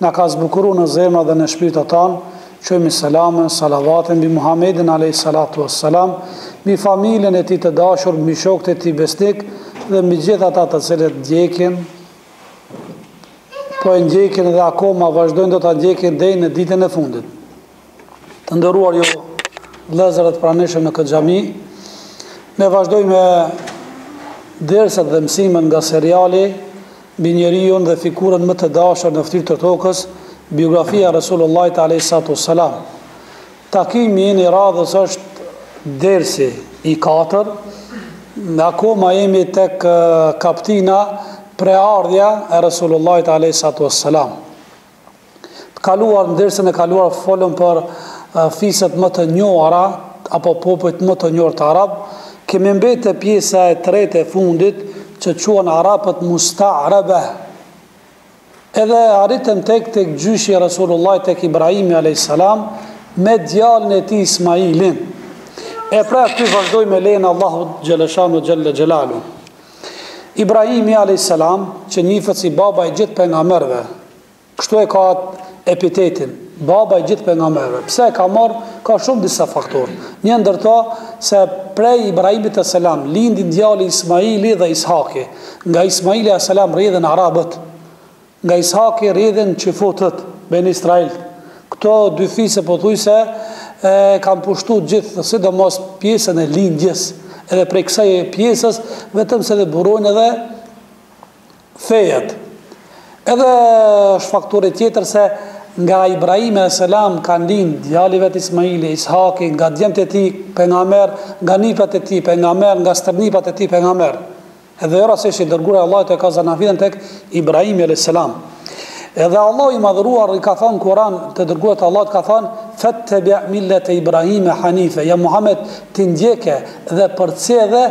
Na ka zbukuru në zemrat dhe në shpirtat tanë, çojmi selame, salavate mbi Muhammedin alejhi salatu ue selam, mbi familjen e tij të dashur, mbi shokët e tij besnik dhe mbi gjithë ata të cilët ndjekin, po e ndjekin dhe akoma vazhdojnë do ta ndjekin deri në ditën e fundit. Të nderuar ju vëllezër të pranishëm në këtë xhami, ne vazhdojmë me dersat dhe mësimet nga seriali mbi njeriun dhe figurën më të dashur në fytyrë të tokës, biografia e Resulullahit alayhi salatu wassalam. Takimi i radhës është dersi i katër. Ne akoma jemi tek kaptina prejardhja e Resulullahit alayhi salatu wassalam. Të kaluar, në dersin e kaluar folëm për fiset më të njohura apo popujt më të njohur të arab, kemi mbet te pjesa e tretë e fundit që quhen arabët musta'rabe. Edhe arritëm tek tek gjyshi i Resulullahit tek Ibrahimi alayhis salam me djalin e tij Ismailin. E pra këtu vazhdojmë me lejen e Allahut xhele shanuhu xhele xhelaluhu. Ibrahimi alejhi selam, që njifet si baba i gjithë pejgamberëve, kështu e ka atë epitetin, baba i gjithë pejgamberëve. Pse e ka marrë? Ka shumë disa faktorë. Një ndër ta se prej Ibrahimit alejhi selam lindin djali Ismaili dhe Ishaki. Nga Ismaili alejhi selam rrjedhin arabët. Nga Ishaki rrjedhin çifutët, beni Israilt. Këto dy fise pothuajse kanë pushtu gjithë, sidomos pjesën e lindjes, edhe prej kësaj pjesës, vetëm se dhe burojnë edhe fejet. Edhe është faktori tjetër se nga Ibrahimi alayhis salam kanë lind djali vet Ismaili, Ishaki, nga djemtë e tij pejgamber, nga nipat e tij pejgamber, nga stërnipat e tij pejgamber. Edhe arsye i dërguar i Allahut e ka zanafillën tek Ibrahimi alayhis salam. Edhe Allahu i madhëruar i ka thënë Kur'an të dërguarit të Allahut ka thënë fattabi millata Ibrahim hanife ja Muhammed ti ndjeke dhe përcjelle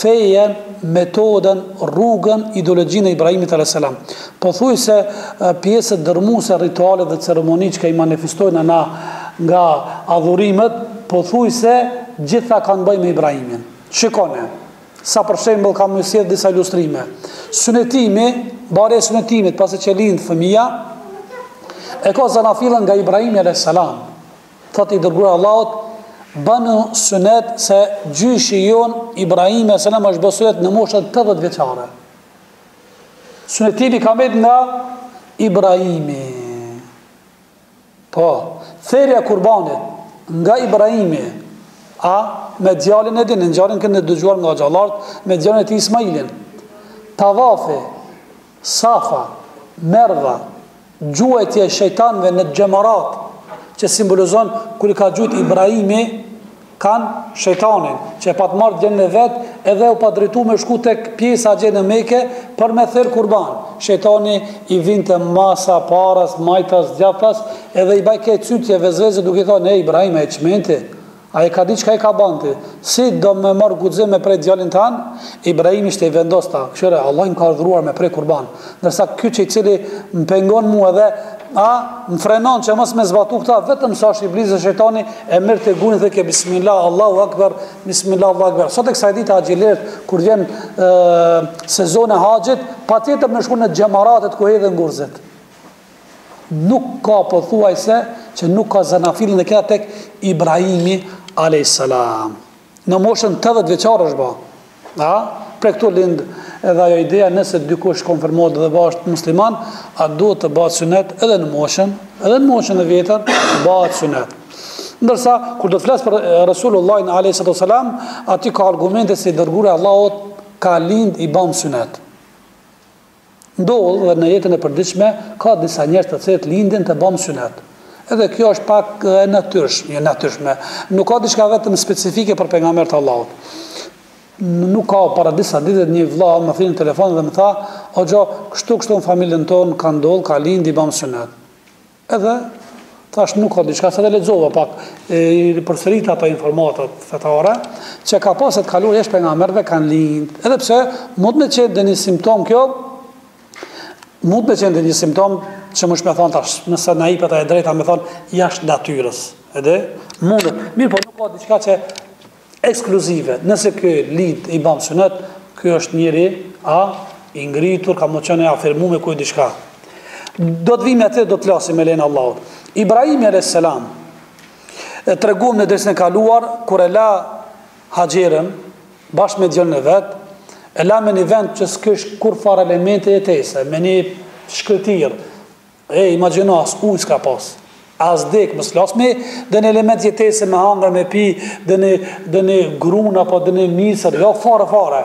fejen, metoden, rrugën, ideologjinë e Ibrahimit alayhis salam. Pothuajse pjesët dërmuese ritualet dhe ceremonitë që i manifestojnë na nga adhurimet, pothuajse gjitha kanë bëjë me Ibrahimin. Shikone. Sa për shembull kam me sjell disa ilustrime. Synetimi, bërja e synetimit pasi që lind fëmija, e ka zanafillën nga Ibrahim alayhis salam. Thotë i dërguar Allahut, bënu synet se gjyshi jon Ibrahim alayhis salam është bërë synet në moshën 80 vjeçare. Synetimi ka mbet nga Ibrahimi. Po, therja e kurbanit nga Ibrahimi, a, me djalin e tij, ngjarjen keni dëgjuar nga hoxhallarët, me djalin e tij Ismailin. Tavafi, Safa, Merva, gjuajtja e shejtanëve në xhemarat, që simbolizon kur i ka gjuajt Ibrahimi, Kanë shejtanin që e pat marr djalin e vet edhe u pat drejtu me shku tek pjesa gjene Meke për me ther kurban shejtani i vinte mas a para majtas djathtas edhe i bajke cytje vesvese duke i than ej Ibrahim a je çmend ti a je ka di çka je ka ban ti si do me marr guxim me pre djalin tan Ibrahimi ishte i vendost tha kqyre Allahi m'ka urdhëruar me pre kurban Ndërsa ky që i cili më pengon mua dhe a më frenon që mos me zbatu këtë vetëm se është iblisi shejtani e merrte gurin thojke bismillah Allahu akbar bismillah Allahu akbar sot e kësaj dite haxhilerët kur vjen e, sezon e haxhit patjetër me shku në xhamaratet ku hedhin gurzit nuk ka pothuajse që nuk ka zanafilin e vet tek Ibrahimi alayhis salam në moshën 80 vjeçar është bë A, prej këtu lind edhe ajo ideja nëse dikush konvertohet dhe bahet musliman, a duhet të bëhet synet edhe në moshën, edhe në moshën e vjetër, bëhet synet. Ndërsa, kur do të flasë për Resulullahin a.s. aty ka argumente se i dërguari i Allahut ka lind i bëmë synet. Ndodh dhe në jetën e përditshme, ka disa njerëz të cilët lindin të bëmë synet. Edhe kjo është pak e natyrshme, e natyrshme, nuk ka diçka vetëm specifike për pejgambert e Allahut. Nuk ka para disa ditëve një vëlla më thirr në telefon dhe më tha, "Hoxha, kështu kështu në familjen tonë ka ndodhur, ka lind i bëmë synet." Edhe thashë nuk ka diçka se dhe lexova pak i përsërita ato informatat fetare që ka pas raste të kaluara jashtë pejgamberëve kanë lind. Edhe pse mundet me qenë dhe një simptom kjo mundet me qenë dhe një simptom që mujsh me thonë tash, nëse na jepet e drejta me thonë jashtë natyrës, edhe mundet, mirëpo nuk ka diçka që ekskluzive nëse ky lind i bëmë synet ky është njeri a i ngritur ka me qenë afirmu me kuj diçka do të vijmë atje do të flasim me lejen e Allahut Ibrahimi a.s. e tregumë në dersin e kaluar kur e la Haxherën bashkë me djalin e vet e la me një vend që s'kish kurrfarë elementi jetese me një shkretëtirë E imagjino as ujë s'ka pas. As dek, mos flasim e ndonjë element jetese me hangër, me pi, ndonjë ndonjë grun apo ndonjë misër, jo fare fare.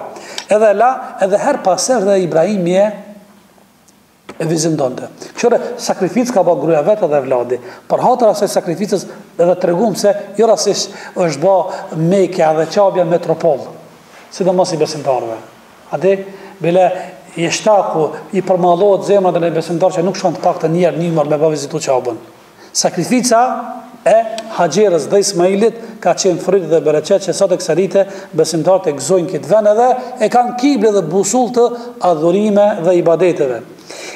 Edhe la, edhe herë pas here dhe Ibrahimi e vizitonte. Kqyre, sakrificë ka ba gruja e vet edhe evladi. Për hatër t'asaj sakrificës edhe tregum se jo rastësisht është ba Mekja dhe Qabja metropol. Sidomos i besimtarve. Adi, bile jo sall kaq, i përmallohet zemra edhe një besimtar që nuk shkon të paktën njëherë n'ymër me ba vizitu Qabën. Sakrifica e Haxherës dhe Ismailit ka qenë fryt dhe bereqet që sot e kësaj dite besimtarët e gëzojnë këtë ven edhe e kanë kible edhe busull të adhurimeve dhe ibadeteve.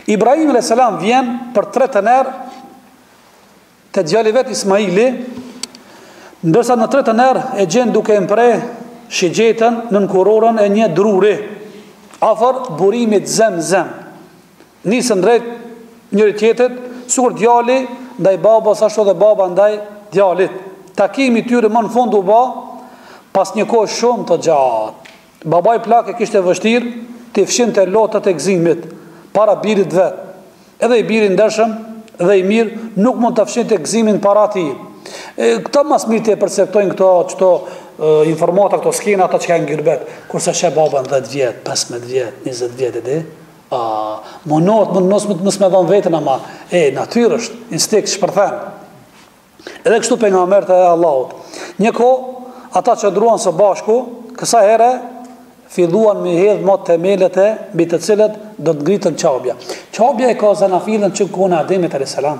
Ibrahimi alejhi selam vjen për të tretën herë Te djali i vet Ismaili, ndërsa në të tretën herë e gjen duke e mpreh shigjetën nën kurorën e një druri, afër burimit Zemzem. Nisen drejt njëri-tjetrit, sikur djali ndaj babës, ashtu dhe baba ndaj djalit. Takimi i tyre më në fund u ba pas një kohe shumë të gjatë. Babai plak e kishte vështirë t'i fshihte lotët e gëzimit para birit të vet. Edhe i biri i ndershëm dhe i mirë nuk mund ta fshihte gëzimin para tij. Këta ma s'mirti e perceptojnë këto qëto informata, këto skena ata që kanë gyrbet. Kur s'e sheh babën dhjetë vjet, pesëmbëdhjetë vjet, njëzet vjet e di? Aah, munohet mund mos mos me e dhon veten ama, e natyrisht, instinkt shpërthen. Edhe kështu pejgamberët e Allahut. Një kohë ata qëndruan së bashku, kësaj here filluan me hedh më themelet mbi të cilat do të ngrihej Qabja. Qabja e ka zanafillën që n'kohën e Ademit alayhis salam,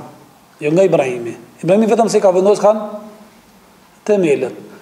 jo nga Ibrahimi. Ibrahimi vetëm se i ka vendosur kanë themelet.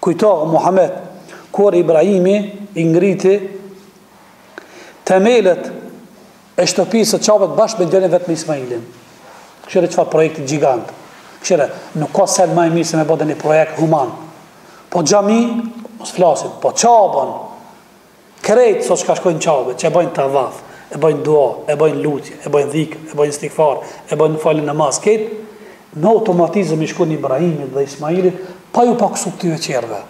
Kujto, o Muhamed, kur Ibrahimi i ngriti themelet e shtëpisë së Qabes bashkë me djalin e vet me Ismailin. Kshyre çfarë projekti gjigant. Kshyre, nuk ka sen ma e mirë se me ba një projekt human. Po xhami, mos flasim, po Qaben, Krejt sot çka shkojnë Qabe, që e bëjnë tavaf, e bëjnë dua, e bëjnë lutje, e bëjnë dhikr, e bëjnë istighfar, e bëjnë falin namaz, krejt me automatizëm i shkojnë Ibrahimit dhe Ismailit, pa ju pakësu këtyne tjerve.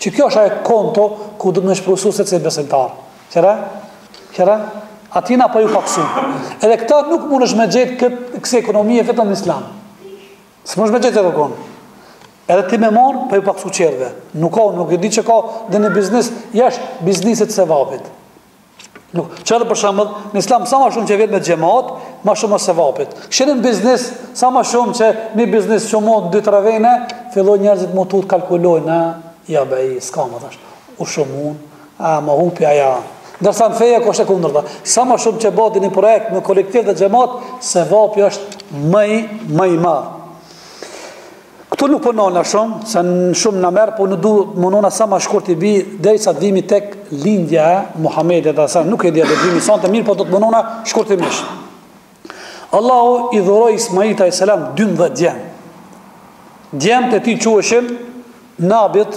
Që kjo është ajo konto ku do të më shprehsha se secili besimtar. Qëra? Qëra? Atyne pa ju pakësu. Edhe këta nuk mundesh me gjet kësi ekonomie vetëm në islam. S'mush me gjetë dikund. Edhe ti me marr, pa ju paksu tjerve. Nuk ka, nuk e di që ka edhe një biznes jashtë biznesit sevapit. Nuk, që edhe për shembull, në Islam sa më shumë që vjen me xhamat, më shumë o sevapi. Kështu në biznes, sa më shumë që një biznes shumon dy-tre vene, fillojnë njerëzit me u tutë, kalkulojnë, na ja bëj, s'ka më tash. U shumë Ah, më hupi ajo anë. Ndërsa në fe është e kundërta. Sa më shumë që bëhet një projekt me kolektiv dhe xhamat, sevapi është më i më i madh. Këtu nuk po nalna shumë, se shumë na merr, po du me u nal sa ma shkurt t'i bi, dhe i sa të vijmë tek lindja e Muhammedit dhe sa nuk e dhja dhe dimi sa të mirë, po do të më nona shkurt i mishë. Allahu i dhuroi Ismailit alejhi selam 12 djem. Djemtë e tij quheshin Nabit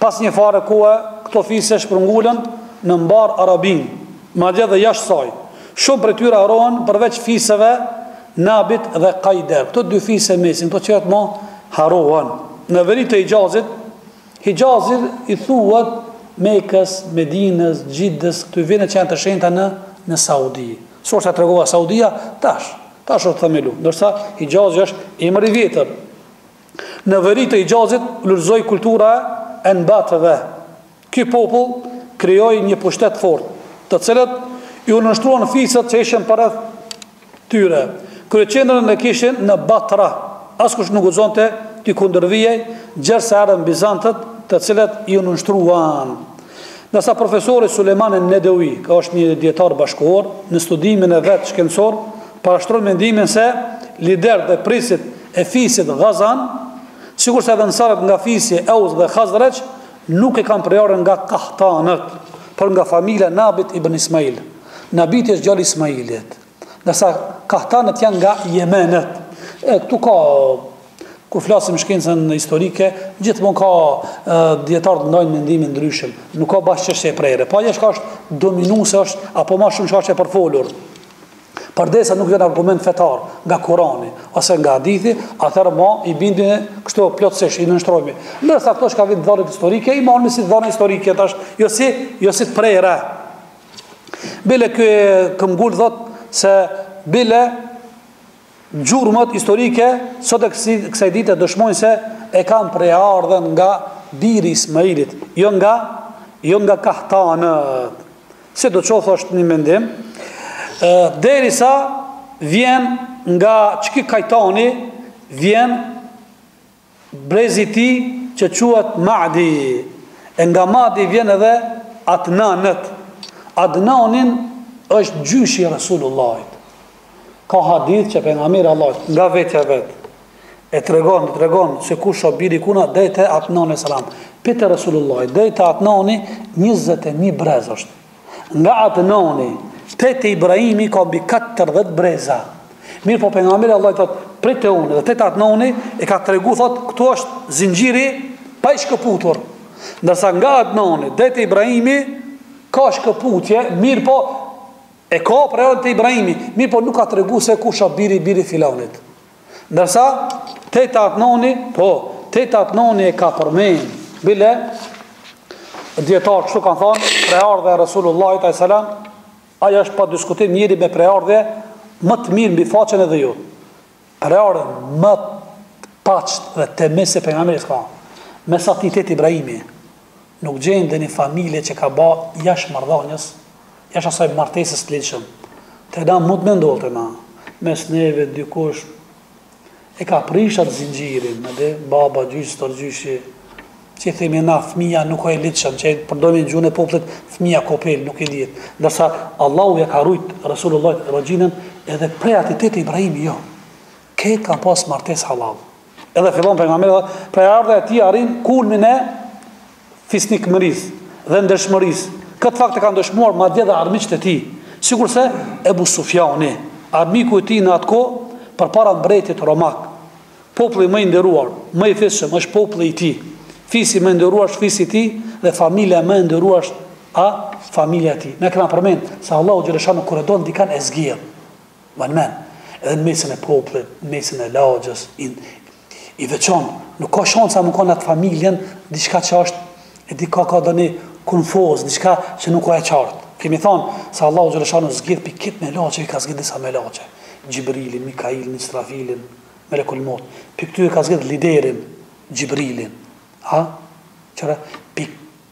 Pas një fare kohe, këto fise shpërngulen në mbarë Arabinë, madje dhe jashtë saj. Shumë prej tyre harrohen përveç fiseve Nabit dhe Kajder. Këto dy fise mesin, këto tjerat më harrohen. Në veri të Hixhazit, Hixhazit i thuhet Mekës, Medinës, Xhidës, këto vende që janë të shenjta në në Saudi. Siç e tregova Saudia tash, tash është themelu, ndërsa Hixhazi është emër i vjetër. Në veri të Hijazit lulëzoi kultura e Enbatëve. Ky popull krijoi një pushtet të fortë, të cilit iu nënshtruan fiset që ishin përreth tyre. Kryeqendrën e kishin në Batra. Askush nuk guxonte t'i kundërvihej, gjersa erdhën bizantët, të cilët i nënshtruan. Ndërsa profesori Sulejman en-Nedevi, ky është një dijetar bashkëkohor, në studimin e vet shkencor parashtron mendimin se liderët dhe prisit e fisit Gassan, sikurse edhe ensarët nga fisi Eus dhe Hazrexh nuk e kanë prejardhjen nga Kahtanët, por nga familja e Nabit ibn Ismail. Nabiti është djali i Ismailit. Ndërsa Kahtanët janë nga Jemeni. E këtu ka kur flasim shkencën historike, gjithmonë ka dijetarë t'ndajnë mendime ndryshe. Nuk ka bash çështje e prerë. Po ajo që është dominuese është apo më shumë çka është e përfolur. Përderisa nuk vjen argument fetar nga Kurani ose nga hadithi, atëherë na i bindemi kështu plotësisht i nënshtrohemi. Ndërsa këto çka vijnë dhënat historike, i marrim si dhëna historike tash, jo si jo si të prera. Bile ky këmbgul thot se bile gjurmët historike sot e kësaj dite dëshmojnë se e kanë prejardhjen nga biri i Ismailit, jo nga jo nga kahtanët. Sido qoftë është një mendim, derisa vjen nga ky Kahtani, vjen brezi i tij që quhet Ma'di, e nga Ma'di vjen edhe Adnanët. Adnani është gjyshi i Resulullahit. Ka hadith që Pejgamberi i Allahut, nga vetja vetë, e tregon, e tregon se kush o biri kujna deri te Adnan alejhi selam. Pi te Resulullahi, deri te Adnani 21 brez është. Nga Adnani te te Ibrahimi ka mbi 40 breza. Mirëpo pejgamberi i Allahut thot, pi te unë deri te Adnani e ka tregu thot, këtu është zinxhiri i pashkëputur. Ndërsa nga Adnani deri te Ibrahimi ka shkëputje, mirëpo e ka prejardhjen te Ibrahimi, mirëpo nuk ka tregu se kush është biri biri filanit. Ndërsa, te te Adnani, po, te te Adnani e ka përmen, bile, dijetarët kështu kanë thonë, prejardhja e Resulullahit a.s. Ai është pa diskutim njeri me prejardhje më të mirë mbi faqen e dheut. Prejardhje më pastër dhe të mirë se pejgamberi s'ka. Mes atij te te Ibrahimi, Nuk gjen ndonjë familje që ka ba jashtë marrëdhënies, jashtë asaj martesës të ligjshëm. Te na mund me ndodhë te na, mes neve dikush e ka prishë atë zinxhirin, e di, baba, gjysh, stërgjyshi, që i themi na fëmija nuk o i ligjshëm, që e përdorim gjuhën e popullit, fëmija kopil, nuk i dihet. Ndërsa Allahu ja ka rujt Resulullahit origjinën edhe prej atij te te Ibrahimi, jo. Kejt kanë pas martesë hallall. Edhe fillon pejgamberi dhe prejardhja e tij arrin kulmin e fisnikmërisë dhe ndershmërisë. Këtë fakt e kanë dëshmuar madje dhe armiqtë e tij, sikurse Ebu Sufjani, armiku i tij në atë kohë përpara mbretit romak. Populli më i nderuar, më i fisshëm është populli i tij. Fisi më i nderuar është fisi i tij dhe familja më e nderuar është a familja e tij. Ne kemi përmend se Allahu xheleshanuhu kur e don dikan e zgjedh. One man, edhe në mesin e popullit, në mesin e lagjës, i, i veçon, nuk ka shansa me kanë atë familjen, diçka që është, e di ka ka ndonjë konfuz, diçka që nuk o e qartë. Kemi thonë, se Allahu xheleshanuhu zgjidh prej kejt melaqe, i ka zgjidh disa melaqe. Xhibrilin, Mikailin, Israfilin, melekul mevt. Prej këtyre e ka zgjidh liderin, Xhibrilin. Ha? Qëra, për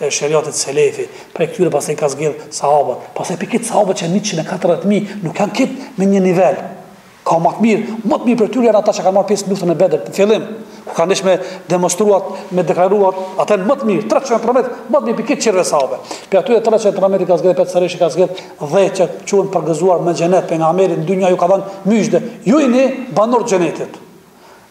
e sheriatit selefi, prej këtyre pastaj ka zgjedh sahabët, pastaj prej kejt sahabët që janë 140 mijë, nuk janë kejt në një nivel, ka më të mirë, më të mirë prej tyre janë ata që kanë marrë pjesë në luftën e Bedrit në fillim, ku kanë dasht me demonstru, me deklaru, ata janë më të mirë, 313, më të mirë prej kejt tjerëve sahabe. Prej atyre 313 i ka zgjedhë prapë sërish i ka zgjedhë dhjetë që quhen përgëzuar me xhenet pejgamberi në dynja ju ka dhënë myzhde, ju jeni banor xhenetit.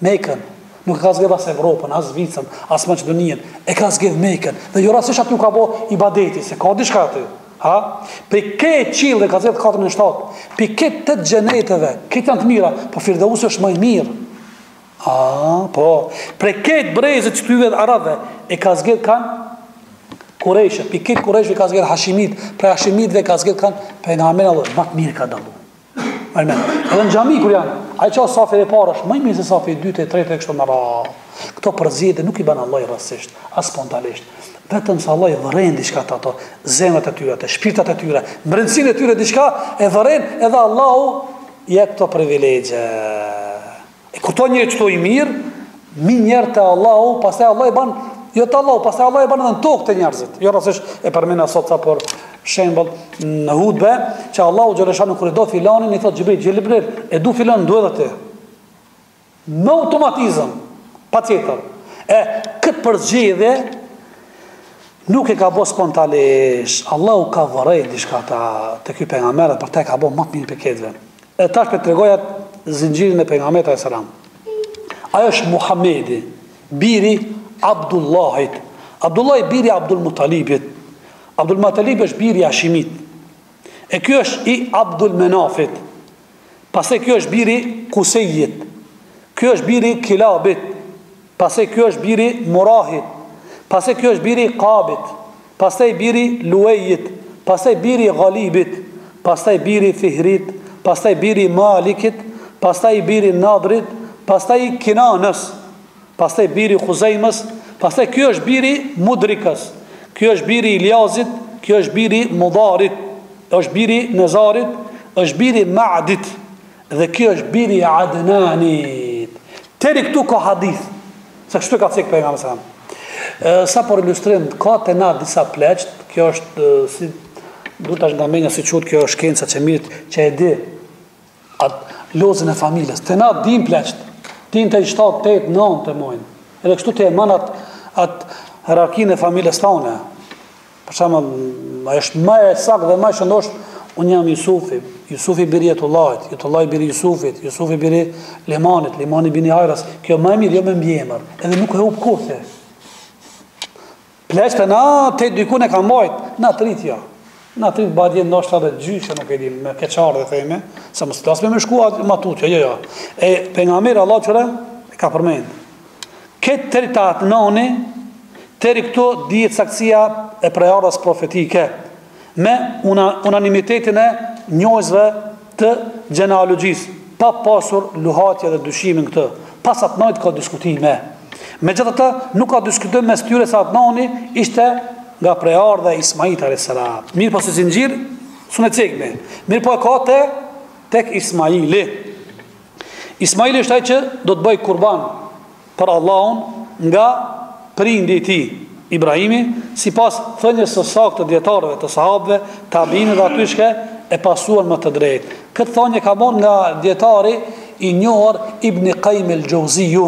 Mekën, nuk e ka zgjedh as Evropën, as Zvicrën, as Maqedoninë, e ka zgjedh Mekën. Dhe jo rastësisht aty u ka bë ibadeti, se ka diçka aty. Ha? Prej kejt qiejve ka zgjedh katin e shtatë. Prej kejt xheneteve, kejt janë të mira, po Firdeusi është më i mirë. A, po, prej kejt brezit që të juve arabëve, e ka zgjedh kanë Kurejshët, prej kejt Kurejshëve ka zgjedh Hashimitët, prej Hashimitëve ka zgjedh kanë, pejgamberin edhe, ma të mirë ka dalu. Almen. Edhe në xhami kur janë, ai që o safi i parë është më i mirë se safi i dytë, i tretë kështu me radhë. Këto përzgjedhje nuk i bën Allahu rastësisht, as spontanisht. Vetëm se Allahu vëren diçka te ato, zemrat e tyre, te shpirtat e tyre, mbrendësinë e tyre diçka e vëren edhe Allahu jep këto privilegje. E kupton njëri çto i mirë, menjëherë te Allahu, pastaj Allah i ban, jo te Allahu, pastaj Allah i ban edhe në tokë te njerëzit. Jo rastësisht e përmena sot sa për shembull në hutbe, që Allahu xhele shanuhu kur e do filanin, i thotë Xhibrilit, Xhibril, e du filanin, duje edhe ti. Në automatizëm, patjetër. E, këtë përzgjedhje, nuk e ka bo spontanisht. Allahu ka vërejt diçka te, te ky pejgamber, për te ka bo ma të mirë prej krejtve. E tash po e tregoj atë zinxhirin e pejgamberit alayhis salam. Ai është Muhamedi, biri Abdullahit. Abdullahi biri Abdul Mutalibit. Abdul Mutalibi është biri Hashimit. E ky është i Abdul Menafit. Pastaj ky është biri Kusejit. Ky është biri Kilabit. Pastaj ky është biri Murahit, pastaj ky është biri Kabit, pastaj biri Luejit, pastaj biri Galibit, pastaj biri Fihrit, pastaj biri Malikit, pastaj biri Nadrit, pastaj Kinanës, pastaj biri Huzejmës, pastaj ky është biri Mudrikës, ky është biri Iljasit, ky është biri Mudarit, është biri Nezarit, është biri Ma'dit, Dhe ky është biri i Adnanit. Teri këtu ka hadith. Se kështu e ka cek pejgamberi sallallahu alajhi wasallam. Sa për ilustrim, ka te na disa pleq, kjo është si do tash nga menja si quhet kjo shkenca që merret që e di atë lozën e familjes. Te na din pleqt. Din te 7 8 9 t'i emnojnë. Edhe kështu ta majnë atë hierarkinë e familjes tonë. Për shembull, ma është ma e saktë dhe ma e shëndoshë, unë jam Jusufi, Jusufi biri Jetullahit, Jetullahi biri Jusufit, Jusufi biri Limanit, Limani biri Ajras, kjo ma e mirë, jo me mbiemër, edhe nuk e hupë kurrë ti. Pleqt tanë te dikun e kanë mbajt, na të ritë jo. Na të ritë madje në stërgjysh, nuk e dim, me keqardhje theme, se më së me me shkua ma tutje, jo, jo. E pejgamberi, alayhis salam, e ka përmendë. Këtë teri te Adnani, teri këtu dihet saktësia e prejardhës profetike, me unanimitetin e njohësve të gjenealogjisë, pa pasur luhatje dhe dyshim në këtë. Pas Adnanit ka diskutime. Megjithatë, nuk ka diskutim mes tyre se Adnani ishte nga prejardha e Ismailit alayhis salam. Mirpo si zinxhir, s'un e cekmi. Mirpo e ka te tek Ismaili. Ismaili është ai që do të bëhej kurban për Allahun nga prindi i tij, Ibrahimi, sipas thënies së saktë të dijetarëve, të sahabëve, tabiinëve dhe atyre që e pasuan me të drejtë. Këtë thënie kam marrë nga dijetari i njohur Ibn Kajim el-Xheuziju,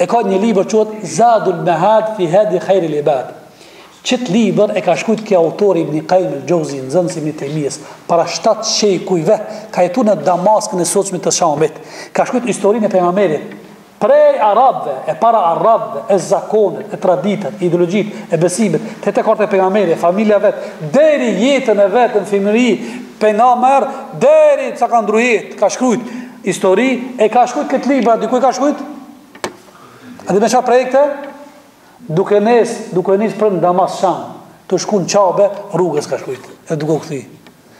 E ka një libër quhet Zadul Mead fi Hedji Hajril Ibad. Qit libër e ka shkruajt ky autor Ibn Qayyim al Jauzi, nxënës i Ibn Taymijes, para 7 shekujve, ka jetuar në Damaskun e sotshëm të Shamit. Ka shkruajt historinë e pejgamberit, prej arabëve, e para arabëve, e zakonet, e traditat, ideologjitë, e besimet, te te karte pejgamberi, e familja e vet, deri jetën e vetën, fëmijëri, pejgamber, deri sa ka ndrru jetë, ka shkrujt, Histori, e ka shkrujt këtë libër, a di ku e ka shkrujt? A di me ça projekte? Duke nis, duke nis prej Damask, Sham, tu shku në Qabe, rrugës ka shkrujt, edhe duke u kthy.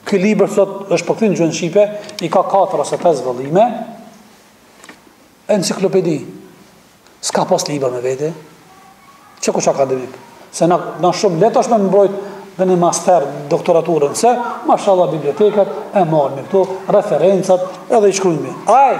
Ky libër sot është përkthy në gjuhën shqipe, i ka 4 ose 5 vëllime, enciklopedi. S'ka pas libër me vete? Qe kush akademik? Se na, ma shumë lehtë është me mbrojt edhe një master doktoraturën, se mashallah bibliotekat e marrin me këto referencat edhe i shkrujnë me. Ai,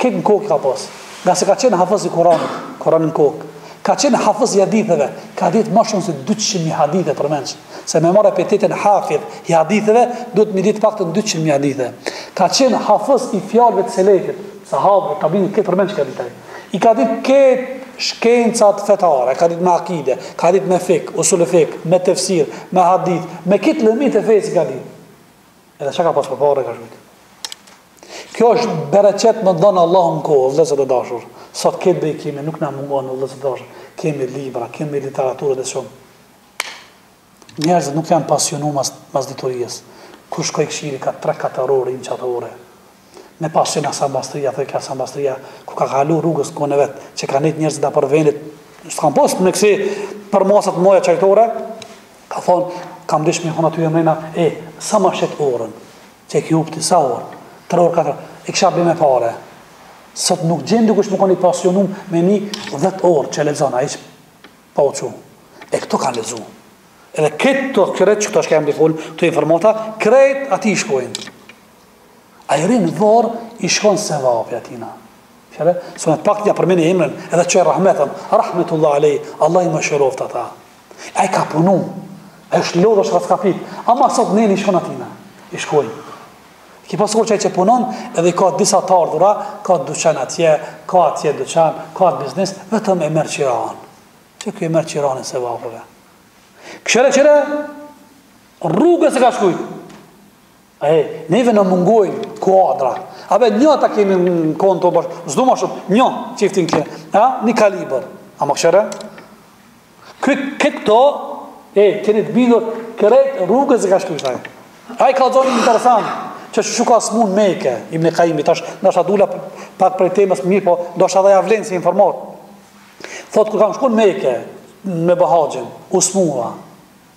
krejt në kokë ka pas, ngase ka qenë hafëz i Kuranit, Kuranin në kokë, ka qenë hafëz i haditheve, ka ditë ma shumë se 200.000 hadithe përmendsh, se me marrë epitetin hafidh i haditheve, duhet me i ditë të paktën 200.000 hadithe. Ka qenë hafëz i fjalëve të selefit, sahabëve, tabiinit, krejt përmendsh ka ditë ai. I ka ditë krejt shkencat fetare, ka ditë me akide, ka ditë me fik, usuli fik, me tefsir, me hadith, me krejt lëmitë e fesë i ka ditë. Edhe ça ka pas përpara, ka shkrujt. Kjo është bereqet me dhanë Allahu në kohë, vëllezër të dashur. Sot krejt i kemi, nuk na mungon vëllezër të dashur. Kemi libra, kemi literaturë dhe shumë. Njerëzit nuk janë pasionu ma mas dituries kur shkoj kqyri ka tre katër orë në çajtore me pas qenë Hasan Basriu thoj ky Hasan Basriu kur ka kalu rrugës në kohën e vet që ka nejt njerëzit a për vendit s'ka pas me kësi përmasa të mëdha çajtore ka thon kam dasht me hy aty e mrena e sa ma shet orën që e ki hup ti sa orë tre orë katër e kisha ble me pare sot nuk gjen dikush me kon i pasionum me nejt dhet orë që lexon a hiç Pa u çu. E këta kanë lexu. Edhe këto krejt që këto është kemë dikun, këto informata, krejt atij i shkojnë. Ai rrin n'vorr, i shkon sevapi atina. Fjere, së paku ia përmeni emrin, edhe çoj rahmetin, rahmetullah alej, Allahu i mëshiroftë ata. Ai ka punu, ai është lodhë është rraskapit, ama sot neni i shkojnë atina, i shkojnë. Ky i pasur qaj që punon edhe i ka disa të ardhura, ka duqan atje, ka atje duqan, ka atë biznis, vetëm e merr qiranë. Qe ky e merr qiranë e sevapeve. Kqyre kqyre, rrugës e ka shkrujt. E, neve na mungojnë kuadra. A be, një ata kemi në kohë bre, s'do ma shumë, një çiftin kje, a, një kalibër. Ama kqyre? Ky këto e keni të biduar krejt rrugës e ka shkru ai. Ai ka thanë interesant që u ka smu n'Meke Ibn Kajimi tash nashta dula pak prej temës mirëpo ndoshta edhe ja vlen si informat. Thot kur kam shku n'Meke me ba haxhin, u smuva.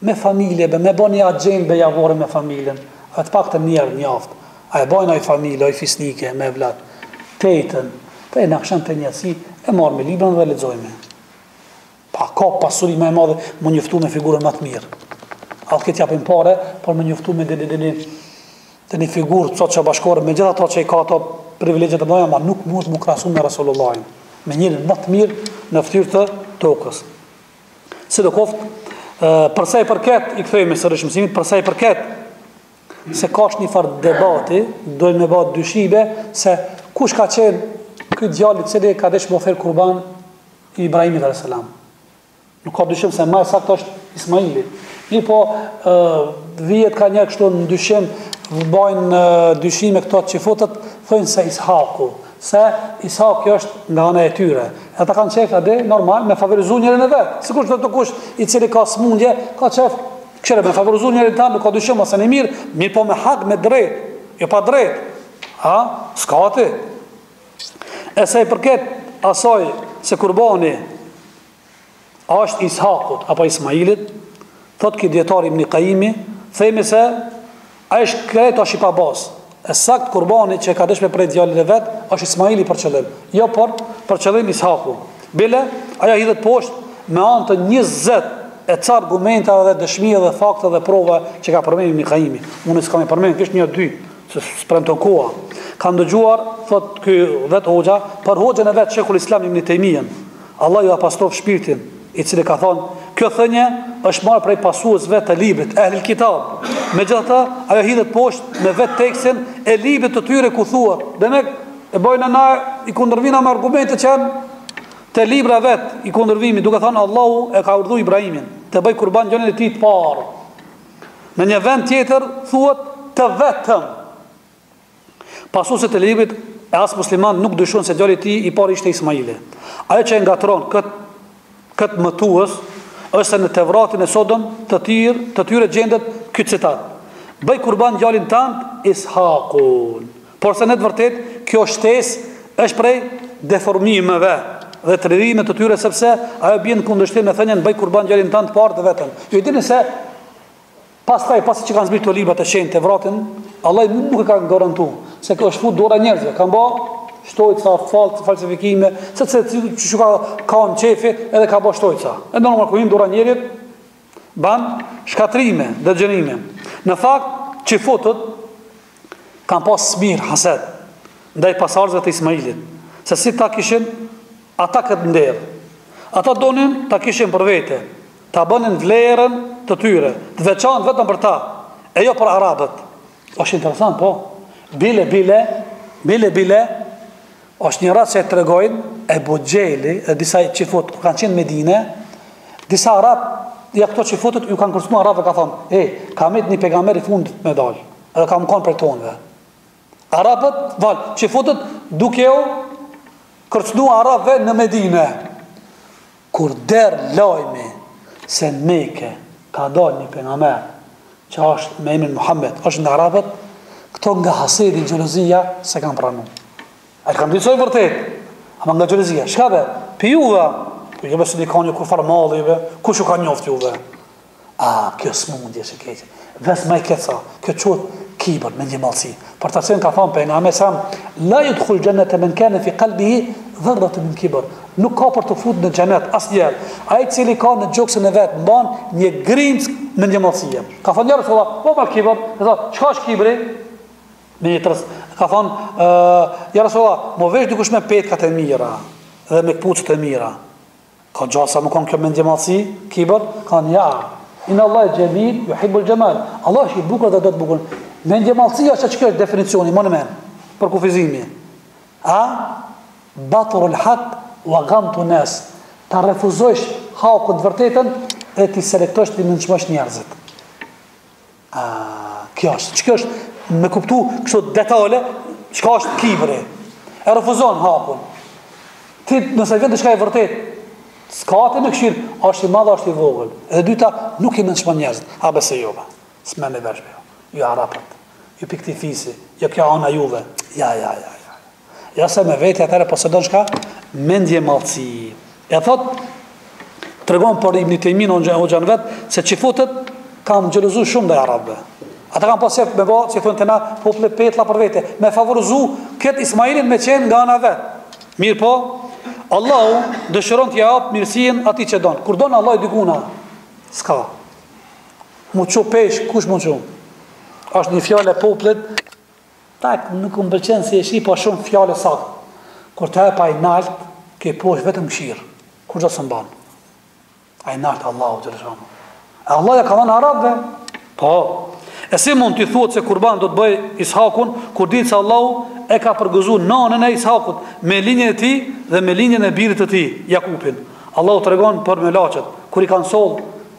Me familje me bo nje axhendë javore me familjen a të paktën njerë n'javë a e bajnë oj familë oj fisnike me evlat tetën prej në aksham te n'jaci e marrmi librën dhe lexojmi a ka pasuri me e madhe mu njoftu me figurën ma të mirë atë këtë japin pare por me njoftu me dini dini të një figurë sot që bashkore me gjitha ta që i ka ta privilegjet të mëja ma nuk mund të më krasu me Rasulullahin me njerin ma të mirë në ftyrë të tokës Sidoqoftë, për sa i përket, i kthehemi sërish mësimit, për sa i përket se ka asht një farë debati, dojnë me ba dyshime, se kush ka qenë ky djali cili ka desh me e therë kurban Ibrahimi a.s. Nuk ka dyshim se ma e saktë është Ismaili. Një po, vijet ka një këtu në dyshim, bajnë dyshime këta çifutët, thojnë se Ishaku. se Isaki është nga ana e tyre. E ata kanë qef edhe normal me favorizu njerin e vet. Sikur çdokush i cili ka smundje, ka qef këshire me favorizu njerin tanë, nuk ka dyshim as ni, mirëpo me hak me drejt, jo pa drejt. Ha, s'ka aty. E sa i përket asaj se kurbani A është Ishakut apo Ismailit? Thotë ky dietar Ibn Qayyimi, themi se ai është krejt asht i pa bazë. E sakt kurbani që ka desh me pre djalin e vet është Ismaili për qëllim, jo për qëllim Ishaku. Bile ajo hidhet poshtë me anë të 20 e ca argumentave dhe dëshmi dhe fakte dhe prova që ka përmendur Ibn Qayyimi. Unë s'kam me përmend, veç një dy se s'premton koha. Kam dëgjuar, thot ky vet hoxha, prej hoxhën e vet Shejhul Islam Ibn Taymiyyah. Allah ia pastroftë shpirtin, i cili ka thënë, Kjo thënie është marrë prej pasuesve të Librit, Ehlil Kitab. Megjithatë, ajo hidhet poshtë me vetë tekstin e Librit të tyre ku thuhet, demek e bojna na i kundërvina me argumente që janë të librat e vet i kundërvimi, duke thënë Allahu e ka urdhëruar Ibrahimin të bëj kurban djalin e tij të parë. Në një vend tjetër thuhet të vetëm Pasuesit e Librit e as muslimanët nuk dyshojnë se djali i tij i parë ishte Ismaili. Ajo që e ngatërron këta mëtues është se në Tevratin e sotëm të tyre të tyre gjendet ky citat. Bëj kurban djalin tënd Ishakun. Porse në të vërtetë kjo shtesë është prej deformimeve dhe trillimeve të tyre sepse ajo bie në kundërshtim me thënien bëj kurban djalin tënd të parë të vetëm. Ju dini se Pastaj pasi që kanë zbritur këto libra të shenjtë Tevratin, Allahu nuk e ka garantuar se kjo, është fut dora njerëzve. Kanë bë shtojca, falt, falsifikime, se se çka u ka kanë qefi edhe kanë bë shtojca. E normal ku hin dora e njerit ban shkatrrime, degjenerime. Në fakt çifutët kanë pas smirë, hased, ndaj pasardhësve të Ismailit, se si ta kishin ata këtë nder. Ata donin ta kishin për vete, ta bënin vlerën të tyre, të veçantë vetëm për ta, e jo për arabët. Është interesant, po. Bile, bile, bile, bile, Është një rast që e tregojnë e, bo, gjeli, disa çifut kur kanë qenë në Medinë, disa arab ja këto çifutët ju kanë kërcnu arabëve kanë thonë, "E, ka edhe një pejgamber i fundit me dal." Edhe ka me kanë prej tonëve. Arabët, val, çifutët duke ju kërcnu arabëve në Medinë. Kur erdh lajmi se në Mekë ka dalë një pejgamber që është me emrin Muhammed, është nga arabët, këta nga hasedi xhelozia s'e kanë pranu. E kanë ditë që është e vërtet, ama nga xhelozia, çka be? Pi juve, po jo besoni kanë kurrfarë malli be, kush u ka njoftë juve? Ah, kjo smundje është e keqe. Ves më i keq s'ka, kjo quhet kibër, mendjemadhësi. Për ata qe ka thënë pejgamberi sa, la yadkhul jannata man kana fi qalbihi dharratun min kibr. Nuk ka për të futur në xhenet asnjë. Ai i cili ka në gjoksin e vet mban një grimc mendjemadhësie. Ka thënë njëri thola, po ma kibër, e thotë, çka është kibri? Me një tërës, ka thonë, uh, ja Rasulullah, më vesh dikush me petkat e mira dhe me këpucët e mira. Ka gjasa me kanë kjo mendjemadhësi, kibër, ka thanë ja. Innallahe xhemil, juhibbul xhemal. Allahu është i bukur dhe do të bukurën. Mendjemadhësia është, qe kjo është definicioni, domethënë, përkufizimi. A? Batarul hak, wa gamtun nas. Ta refuzojsh hakun, të vërtetën dhe t'i selektosh, t'i nënçmosh njerëzit. A, kjo është, qe kjo është me kuptu kështu detale, çka është kibri. E refuzon hakun. Ti, nëse vjen diçka e vërtet, s'ke ti me kqyrë, është i madh a, është i vogël. Edhe e dyta, nuk i nënçmon njerëzit. A besa jo, ba. S'me me vërshme, jo. Jo arapët, jo pi ktij fisi, jo kjo ana juve. Ja, ja, ja, ja. Ja se me veti atëherë posedon çka? Mendjemadhsi. E thot, tregon për Ibn Tejmiun në kohën e vetë, se çifutët kanë xhelozu shumë ndaj arabëve. Ata kanë pas qef me ba, që thonë te na populli, petla për vete, me favorizu këtë Ismailin me qenë nga ana e vet. Mirëpo, Allahu dëshiron t'ja japë mirësinë atij që donë. Kur donë Allahi dikuna, s'ka. Mu që peshë, kush mu që? Ashtë një fjalë e popllit, Tak, nuk më pëlqen si e shih po shumë fjalë e saktë. Kur të jep ai nalt, ke poshtë vetëm kqyr. Kurdo së mban. Ai nalt Allahu xhelleshanuhu. E Allah ja ka dhënë arabëve. Po. E si mund të thuhet se kurban do të bëj Ishakun kur dihet se Allahu e ka përgëzuar nënën e Ishakut me lindjen e tij dhe me lindjen e birit të tij, Jakupin. Allahu tregon për melaqet, kur i kanë soll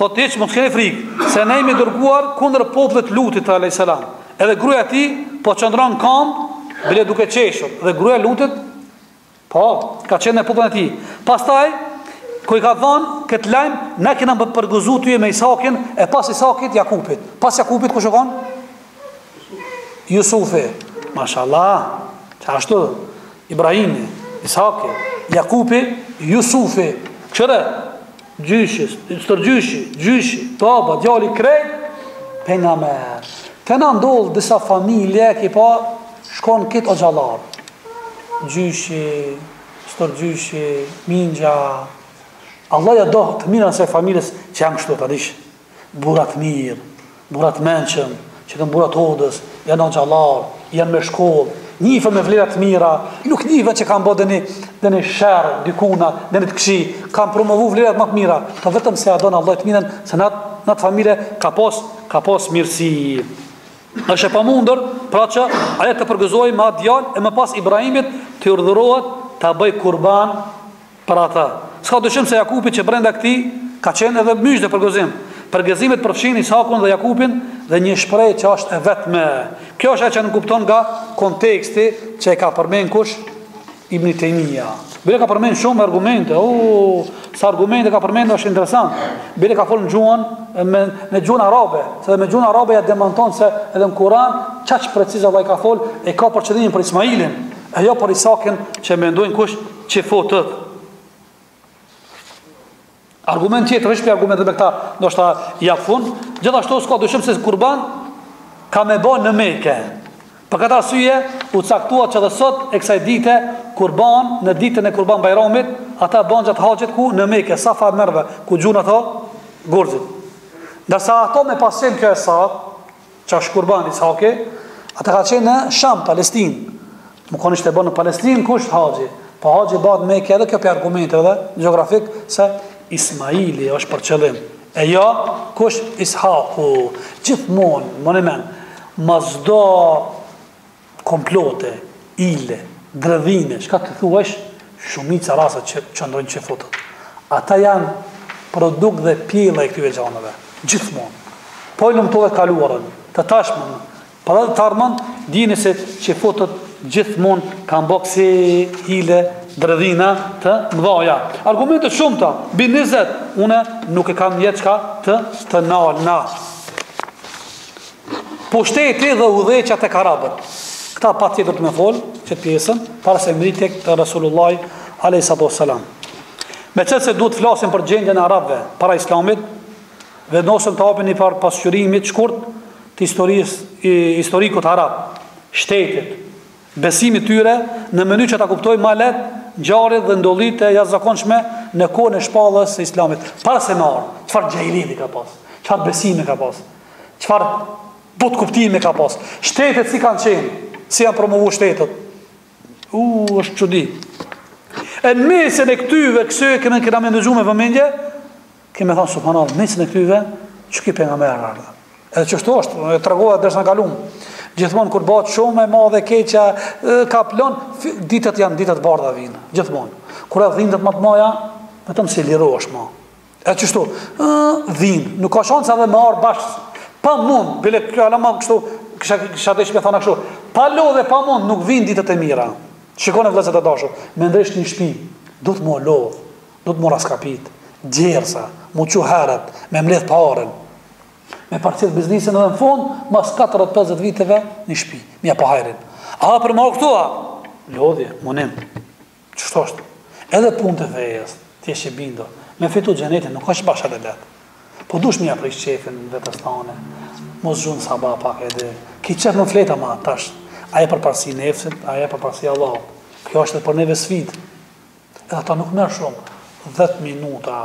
Thotë hiç mos keni frikë, se ne jemi dërguar kundër popullit të Lutit alayhis salam. Edhe gruaja e tij po qëndron n'kam, bile duke qeshur dhe gruaja e Lutit po ka qenë në popullin e tij. Pastaj kur i ka dhënë këtë lajm, na kena me përgëzu ty me Isakin e pas Isakit Jakupit. Pas Jakupit kush u kon? Jusufi. Mashallah. Qashtu Ibrahimi, Isaki, Jakupi, Jusufi. Kqyre, Gjyshi, stërgjyshi, gjyshi, baba, djali krejt pejgamber. Te na ndodh disa familje ki pa shkon krejt hoxhallar. Gjyshi, stërgjyshi, mixha. Allah ja do të mirën asaj familjes që janë kështu ta dish. Burra të mirë, burra të mençëm, që thonë burra të odës, janë hoxhallar, janë me shkollë, njihen me vlera të mira, nuk njihen që kanë bërë ndonji, ndonji sherr dikujna, ndonji të keqe, kanë promovu vlerat më të mira, ato vetëm se ja don Allahu të mirën, se në atë familje ka pos, ka pos mirësi. Është e pamundur, pra që ajo të përgëzojë me atë djalë e më pas Ibrahimit t'i urdhërohet ta bëj kurban për atë. S'ka dyshim se Jakupi qe brenda këtij ka qenë edhe myzhde, përgëzim. Përgëzimet përfshijnë Ishakun dhe Jakupin dhe një shprehje që është e vetme. Kjo është ajo që nënkupton nga konteksti që e ka përmend kush Ibn Tejmije. Bile ka përmend shumë argumente. Oo, sa argumente ka përmend është interesant. Bile ka fol në gjuhën me me gjuhën arabe, se me gjuhën arabe ja demanton se edhe në Kur'an qaq preciz Allah ka fol e ka për qëllimin për Ismailin, e jo për Isakin që mendojnë kush Çifutët. Argument tjetër, është prej argumenteve, me këta ndoshta i jap fund. Gjithashtu s'ka dyshim se kurban ka me u bo në Mekë. Për këtë arsye, u caktua që dhe sot e kësaj dite, kurban, në ditën e kurban bajramit, ata bahen gjatë haxhit, ku? Në Mekë, Safa Merve, ku gjujnë ato, gurëzit. Ndërsa ato me pasim kjo e sa, që është kurban Ishaki, ata ka qenë në Sham, Palestinë. Me kanë, ishte bërë në Palestinë, kush? Haxhi. Po haxhi bëhet në Mekë edhe kjo prej argumenteve edhe gjeografik, se Ismaili është për qëllim. E jo, kush Ishaku? Gjithmonë, më në menë, ma zdo Komplote, hile, dredhina, çka të thuash, shumica rasteve qëndrojnë çifutët. Ata janë produkt dhe pjellë e këtyre gjanëve, gjithmonë. Po e hulumtove të kaluarën, të tashmën, por edhe të ardhmen, dijeni se çifutët gjithmonë kanë bë kësi hile, dredhina të mdhaja. Argumente të shumta, mbi njëzet, une nuk e kam nijet çka të, të nalna. Pushteti dhe udhëheqja tek arabët. Këta patjetër duhet me folë, qët pjesën, para se me mrri tek të Resulullahi, a.s. Meqenëse duhet të flasim për gjendjen e arabëve, para islamit, vendosëm të japim një parapasqyrim të shkurt të historisë, i, historikut arab, shtetit, besimit të tyre, në mënyrë që ta kuptojmë ma lehtë ngjarjet dhe ndodhitë e jashtëzakonshme në kohën e shpalljes së islamit. Para se me ardhë, çfarë xhahilijeti ka pas, çfarë besimi ka pas, Çfarë botëkuptimi ka pas? Shtetet si kanë qenë? Si janë promovu shtetet? U, është çudi. E në mesin e këtyve, kësaj, e kena, kena me ndëgju me vëmendje, kena me thonë, subhanallah, në mesin e këtyve, qeky pejgamer erdh. Edhe qështu është, e tregova dersin e kalumë. Gjithmonë, kur bahet shumë e madhe e keqa, kaplon, ditët janë ditët e bardha vijnë, gjithmonë. Kur e dhimtë më të mdhaja, vetëm si lirohesh ma. E qështu, vijnë, nuk ka shansa edhe me ardhë bashkë, pa mund, bile kjo kështu, kisha, kisha dashtë me thanë kështu, pa lodhje, pa mund, nuk vijnë ditët e mira. Shikoni vllezër të dashur, me ndreq një shpi, duhet m'u lodh, duhet m'u raskapit, djersa, m'u çu herët, me mledh paren, me përcjell biznisin dhe në fund, mas 40-50 viteve, një shpi, me ja pa hajrin. A, për me ardh këtu, a, lodhje, mundim. Qështu është. Edhe punët e fesë, të jesh i bindur, me fitu xhenetin nuk është bash edhe lehtë. Po duhet me ja prish qefin vetes tane. M'u zgju n'sabah pak, e di. Ki qef me fjet ama tash. A jep përparësi nefsit, a jep përparësi Allahut. Kjo është edhe për neve sfidë. Edhe ajo nuk merr shumë. 10 minuta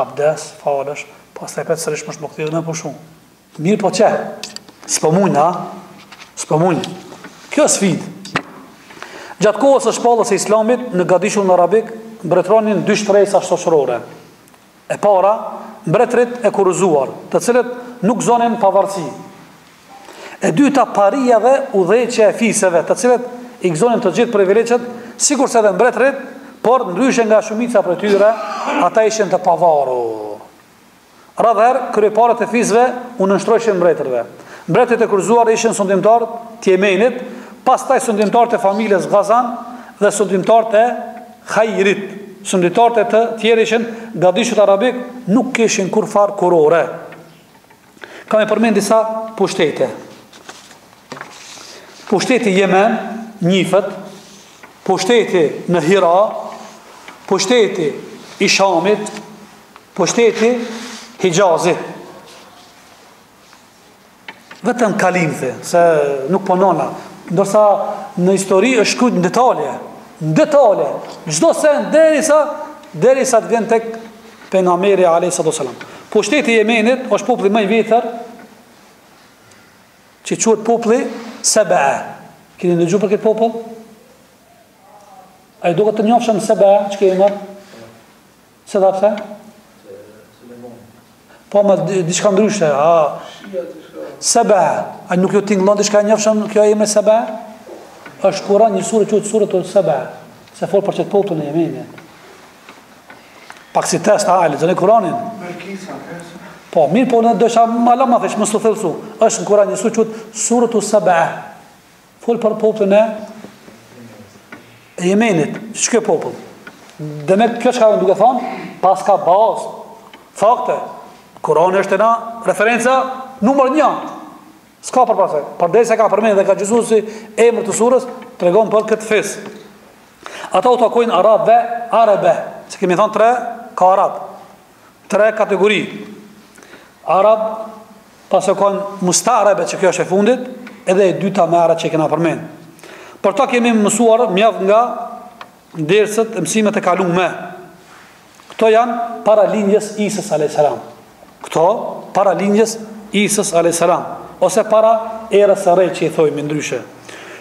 abdes, falesh, pastaj përsërish munesh m'u kthy dhe me pushu. Mirëpo qe, s'po muj, a? S'po mujnë. Kjo sfidë. Gjatë kohës së shpalljes së islamit, në gadishullin Arabik, mbretëronin dy shtresa shoqërore. E para, mbretërit e kurorëzuar, të cilët nuk gëzonin pavarësi. E dyta, paria dhe udhëheqja e fiseve, të cilët i gëzonin të gjitha privilegjet, sikurse edhe mbretërit, por ndryshe nga shumica prej tyre, ata ishen të pavarur. Radhëherë, kryeparët e fisëve u nënshtroheshin mbretërve. Mbretët e kurorëzuar ishin sundimtarë të Jemenit, pastaj sundimtarët e familjes Gasan dhe sundimtarët e Khairit. Sundimtarët e të tjerë ishin gadishullit arabik, nuk kishin kurrfarë kurore. Ka me përmend disa pushtete. Pushteti Jemen, një fjet, pushteti në Hira, pushteti i Shamit, Pushteti Hijazit vetëm kalimthi, se nuk po ndalna. Ndërsa në histori është shkru në detale, në detale, çdo send derisa derisa të vjen tek pejgamberi alejhi salatu ves selam. Pushteti i Jemenit është populli ma i vjetër që quhet populli Sebe. Keni ndëgju për këtë popull? A ju duket e njofshme Sebe, qeky emër? Pse ta pse? Po më diçka ndryshe, a... Sebe, a nuk ju tinglon diçka njofshëm kjo emër Sebe? është Kuran një sure quhet suretu Sebe, se flet për qët popullin e Jemenit. Pak si test, a e lexoni Kuranin? Po, mirë po në dësha më ala ma fesh, më së thëllësu. është në Kuran një sure quhet suretu Sebe. Fol për popullin e Jemenit, qeky popull? Demek kjo çka duke thanë, pra ka bazë. Fakte. Kurani është na referenca numër 1. S'ka përmbi saj. Përderisa ka përmend dhe ka gjithashtu si emër të surës, tregon për këtë fis. Ata u takojnë arabëve aribe, se kemi thanë tre ka arab. tre kategori arab pas kon mustarabe që kjo osht e fundit edhe e dyta aribe që kena përmend për to kemi mësuar mjaft nga dersët e mësimet e kalume këto janë para lindjes Isës a.s. këto para lindjes Isës a.s. ose para erës së re që i thojmë ndryshe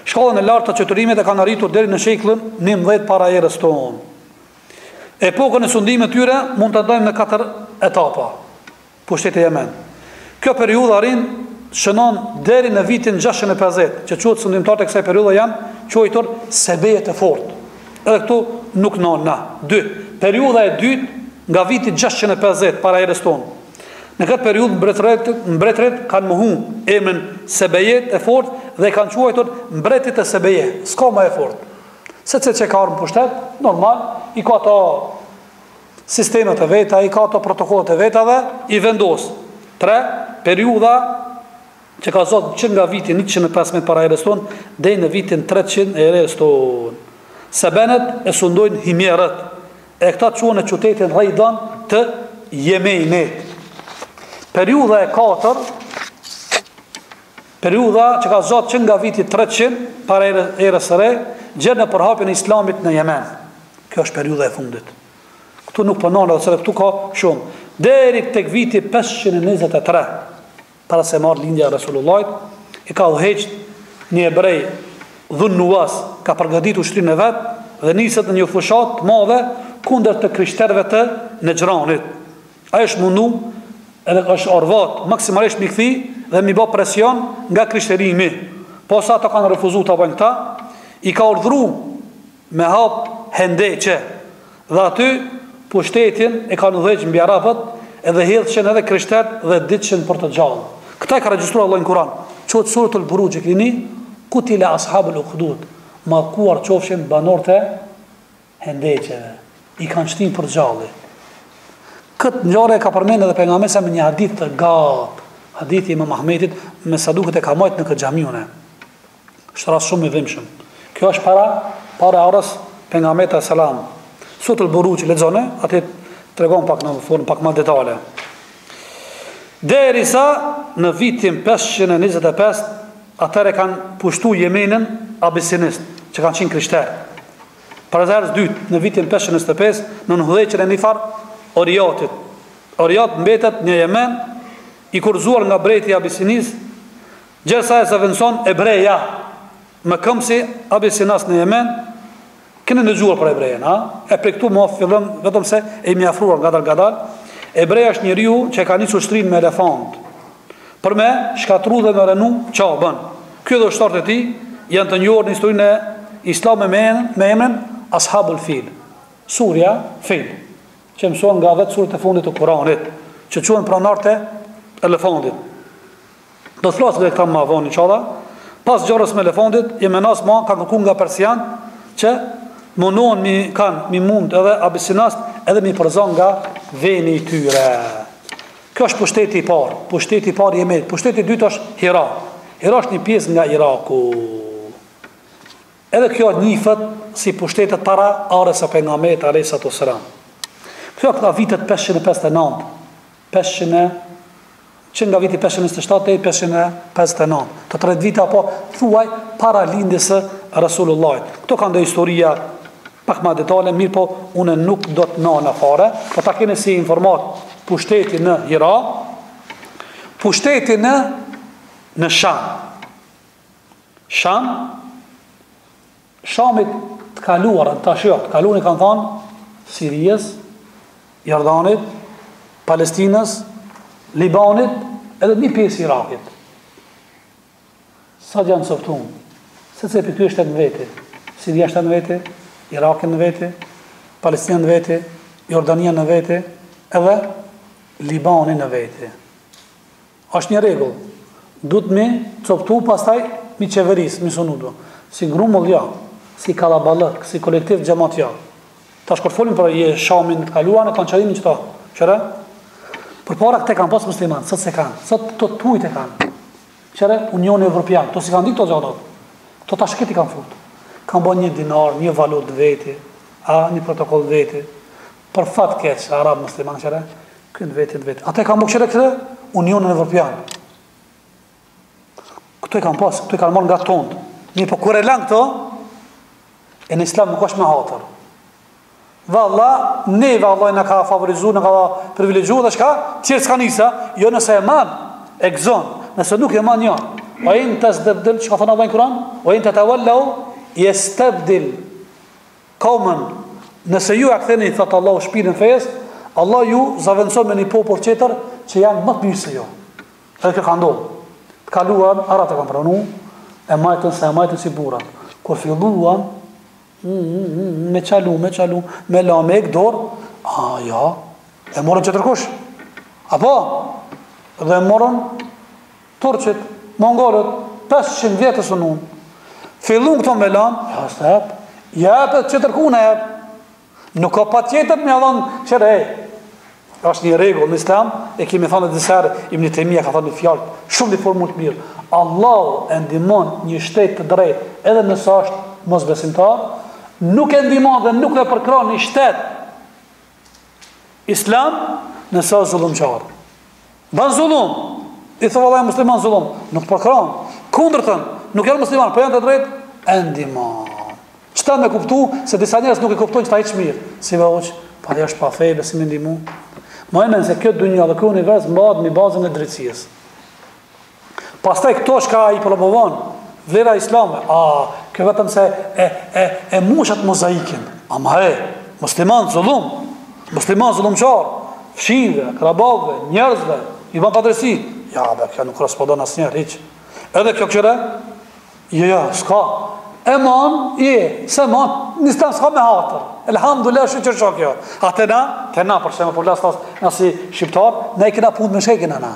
shkallën e lartë të qytetërimit e kanë arritur deri në shekullin njimdhet para erës tonë Epokën e sundimit të tyre mund ta ndajmë në katër etapa, pushteti i Jemen. Kjo periudhë arrin shënon deri në vitin 650, që quhet sundimtarët e kësaj periudhe janë quajtur sebeje të fortë. Edhe këtu nuk ndalna. 2. Periudha e dytë nga viti 650 para erës tonë. Në këtë periudhë mbretërit mbretërit kanë mohu emrin Sebejet e fortë dhe e kanë quajtur mbretërit e Sebeje. S'ka ma e fortë. Secili që ka ardhur në pushtet, normal, i ka ato sistemet e veta, i ka ato protokollet e veta dhe i vendos. Tre, periudha që ka zgjat që nga viti 115 para erës tonë deri në vitin 300 erës tonë. Sebenë e sundojnë himjerët, e këta quhen e qytetin Raidan të Jemenit. Periudha e katër Periudha që ka zgjat që nga viti treqind para erës së re, gjer në përhapjen e Islamit në Jemen. Kjo është periudha e fundit. Këtu nuk po ndalem edhe se këtu ka shumë. Deri tek viti 523 paraqet marr lindja e Resulullahit, i ka udhëheq një ebrej Dhun Nuwas, ka përgatitur ushtrinë e vet dhe niset në një fushatë të madhe kundër të krishterëve të Nexhranit. Ai është mundu edhe është orvat maksimalisht mi kthi dhe mi ba presion nga krishterimi. Po sa ato kanë refuzuar ta bëjnë këta, i ka urdhëruar me hap hendeqe dhe aty pushtetin e kanë udhëheqë mbi arabët edhe i hidhshin edhe krishterët dhe digjshin për të gjallë. Këta e ka regjistruar Allahu në Kur'an. Quhet Suretul Buruxh e kini, Kutila ashabul ukhdud, mallkuar qofshin banorët e Hendeqeve, i kanë shtinë për së gjalli. Këtë ngjarje ka përmendë edhe pejgamberi a.s. me një hadith të gatë, hadithi i Imam Ahmedit, me sa duket e kam majtë në këtë xhami unë. Është rast shumë i dhimbshëm. Kjo është para para ardhjes pejgamberit sallallahu alajhi wasallam. Suretul Buruxh e lexonë, aty tregon pak në formë pak më detale. Derisa në vitin 525 atëherë kanë pushtuar Jemenin abisinasit, që kanë qenë krishterë. Për herë të dytë, në vitin 525, nën udhëheqjen e njëfarë Oriatit. Oriat mbetet në Jemen i autorizuar nga mbreti i Abisinisë, gjersa e zëvendëson Ebreheja, me kombësi abisinas në Jemen, keni ndëgjuar për Ebrehen, a? E prej këtu ma fillon, vetëm se jemi afruar ngadalë ngadalë. Ebreheja është njeriu që e ka nisur ushtrinë me elefant. për me shkatrru dhe me rrenu Qabën. Ky dhe ushtarët e tij janë të njohur në historinë islame me me emrin Ashabul Fil, Surja Fil, që mësohet nga dhjetë surët e fundit të Kuranit, që quhen pronarët e elefantit. Do të flasim edhe për këta më vonë inshallah. Pas ngjarjes me elefantit, jemenasit ma kanë kërkuar nga persianët që mundohen mi kanë mi mund edhe abisinast edhe mi përzanë nga veni i tyre. Kjo është pushteti i parë, pushteti i parë i Jemenit. Pushteti i dytë është Hira. Hira është një pjesë nga Iraku. Edhe kjo njifet si pushtetet para ardhjes së Pejgamberit, alejhi salatu ue selam. Kjo nga vitet 559, 500, që nga viti 527 deri 559, të të vita apo thuaj para lindjes së Resulullahit. Këto kanë te historia Pak ma detale, mirëpo, une nuk do të nalna fare, po ta keni si informatë pushteti në Hira, pushteti në, në Sham. Sham, Shamit të kaluarën, tash jo, të kaluarën i kanë thanë, Sirijes, Jordanit, Palestinës, Libanit, edhe një pjesë Irakit. Sot janë coptu, secili prej këtyre shtet në vete, Siria shtet në vete, Iraki në vete, Palestina në vete, Jordania në vete, edhe Libani në vete. Ashtë një rregull, duhet me i coptu pastaj me i qeverisë, me i sundu. Si grumull ja, si kalaballëk, si kolektiv xhemat ja. Tash kur folim për Shamin të kaluarën e kam qëllimin qëto. Kqyre. Përpara këte kanë pas muslimanët, sot s'e kanë. Sot të hujt e kanë. Kqyre. Unioni Evropian. Këto si kanë dikto gjallat. Këto tash këti kanë fut. Kanë bo një dinar, një valutë veti, a, një protokoll veti. Për fat t'keq, arabët muslimanë kqyre. Kënë veti të veti. Ata e kanë bo kqyre këte. Unioni Evropian. Këto e kanë pas, këto e kanë marrë nga tonët. Mirëpo kur e lanë këto, e në islam nuk është me hatër. Dhe Allah, neve Allahu na ka favorizu, na ka privilegju, dhe çka, tjerë s'ka njësa, jo nëse e man, e gëzon, nëse nuk e man, jo. Ue in testebdil, që ka thënë Allahu në Kuran, ue in tetevel-lau jestebdil kaumen, nëse ju e këtheni, thotë Allahu, shpinën fejes, Allahu ju zavendëson me një popull tjetër, që janë më të mirë se ju. Edhe kjo ka ndodhur. Të kaluarën arabët e kanë pranu, e majtën se e majtën si burrat. Kur filluan me çalu, me çalu, me la, me hek dorë, a ja, e morën tjetërkush. Apo, dhe morën turqit, mongolët, 500 vjet sunun. Fillun këto me lanë, ja s'ta jep, ia jep tjetërkujt e jep. Nuk ka patjetër me ia dhanë, kqyre. Është një rregull në islam, e kemi thonë dhe disa herë, Ibn Tejmija ka thonë një fjalë, shumë një formulë të mirë. Allahu e ndihmon një shtet të drejtë, edhe nëse është mosbesimtar, nuk e ndihmon dhe nuk e përkrah një shtet islam, nëse është zullumqar. Ban zullum. I thotë vallahi musliman zullum. Nuk përkon. Kundërtën, nuk janë musliman, po janë të drejtë. E ndihmon. Qeta me kuptu se disa njerëz nuk e kuptojnë qeta hiç mirë. Si be hoxh, po ai asht pa fe, besim, e ndihmon. Ama e din se kjo dynja dhe ky univers mbahet mbi bazën e drejtësisë. Pastaj këto çka i promovon, vlera islame, a, kjo vetëm se e, e, e mush at mozaikin, ama e, musliman zullum, musliman zullum qar, fqinjve, akrabave, njerëzve, i ban padrejtsi, ja, dhe kjo nuk korrespondon asnjëherë, hiç, edhe kjo kqyre, jo, jo, shka, e man, je, se man, n'islam s'ka me hatër, elhamdulilah që s'ka kjo, a te na, te na, përse më përglas tas, nësi shqiptar, ne i kena punë me s'e kena na,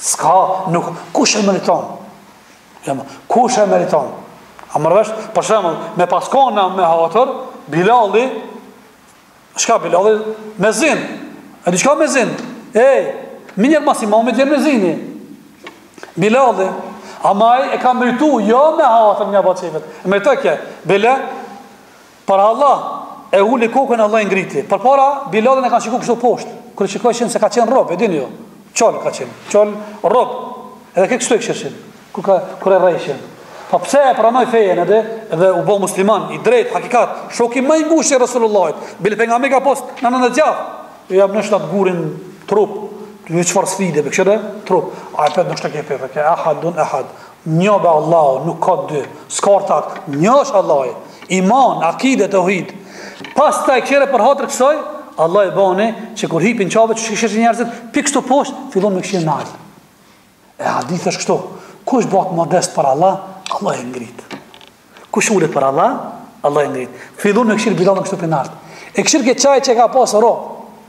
S'ka, nuk, kush e meriton? Jam, kush e meriton? A merr vesh, për shembull, me pas kon me hatër, Bilalli, shka Bilalli, myezin, e di çka myezin, ej, menjëherë mas imamit vjen myezini, Bilalli, ama ai e ka meritu, jo me hatër një babës vet, e meritoi kqyre, bile, Për Allah e uli kokën Allah e ngriti. Përpara, Bilalin e kanë shiku kështu poshtë. Kur e shikojshin se ka qenë rob, e dini jo. Qole ka qenë, qole rob. Edhe kështu e kqyrshin, kur e rrehshin. Pa po pse e pranoi fenë edhe dhe u bë musliman i drejt hakikat, shoku më i ngushtë i Resulullahit. Bile pejgamberi ka post në nënë gjaf. Ja qet atë gurin n'trup. Një çfarë sfide me kështu trup. Ai apet nuk, ke apet, ke ahadun ahad. Njo be Allahu nuk ka dy S'ka ortak Njo është Allahi Iman, akide, teuhid Pastaj kqyre për hatër kësoj Allah e bani që kur hip n'Qabe e kqyrshin njerëzit Prej kështu posht, fillon me kqyr nalt E hadith është kështu Kush bëhet modest për Allah Allah e ngrit Kush ulet për Allah, Allah e ngrit. Fillon me kqyr Bilalin kështu për nalt. E kqyrke qaj që e ka pasë rob,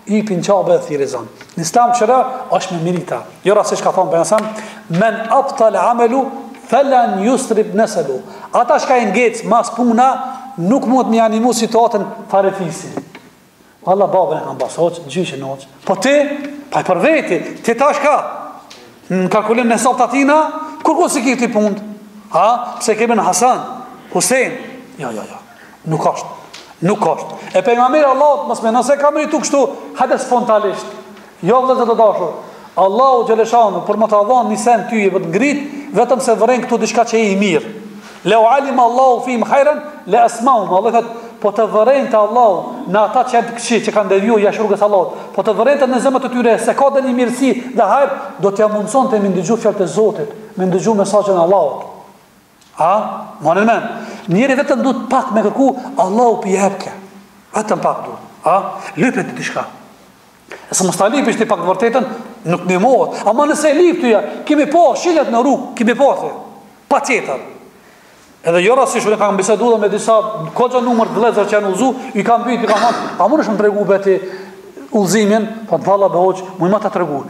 hip n'Qabe dhe thirr ezan. Në islam kqyre është me merita. Jo rastësisht ka thonë Pejgamberi, men abtae amelu, felen jusri nesebu. Ata shka i ngec mas puna, nuk mund t'ia ndihmu situatën farefisi. Valla babën e kam pas hoxh, gjyshin hoxh. Po ti, po aj për veti, ti tash çka. Në kalkulim me sot, a ti na, kurrku s'i ki ti punt? Ha? Pse emnin Hasan, Husein? Jo, jo, jo. Nuk është. Nuk është. E për Allah, mos meno se ka mrri kështu, hajde spontanisht. Jo vëllezër të dashur, Allahu Xheleshanuhu për me ta dhanë një sen ty e për t'ngrit, vetëm se vëren këtu diçka që e mirë. Le u alime Allahu fihim hajren, le esmeahum, Allah thot, po të vërente Allahu në ata që janë të këqij, që kanë deviju jasht rrugës Allahut, po të vërente në zemrat e tyre, se ka dhe një mirësi dhe hajr, do t'ja mundësonte me i ndëgju fjalët e Zotit, me ndëgju mesazhin e Allahut. A? Ma merr menja njeri vetëm duhet pak me kërku, Allahu pjekë, vetëm pak duhet, a, lyp ti diçka. Edhe nëse s'ta lypish ti pak të vërtetën, nuk ndihmohet, ama nëse lyp ti, a, kemi po, sillet në rrugë, kemi po, thë, patjetër. Edhe jo rastësisht, unë kam bisedu dhe me disa, goxha numër të vëllezërve që janë udhëzu, i kam pyt, i kam thanë, a munesh me tregu bre ti udhëzimin, po thotë valla bre hoxhë, muj me të tregu,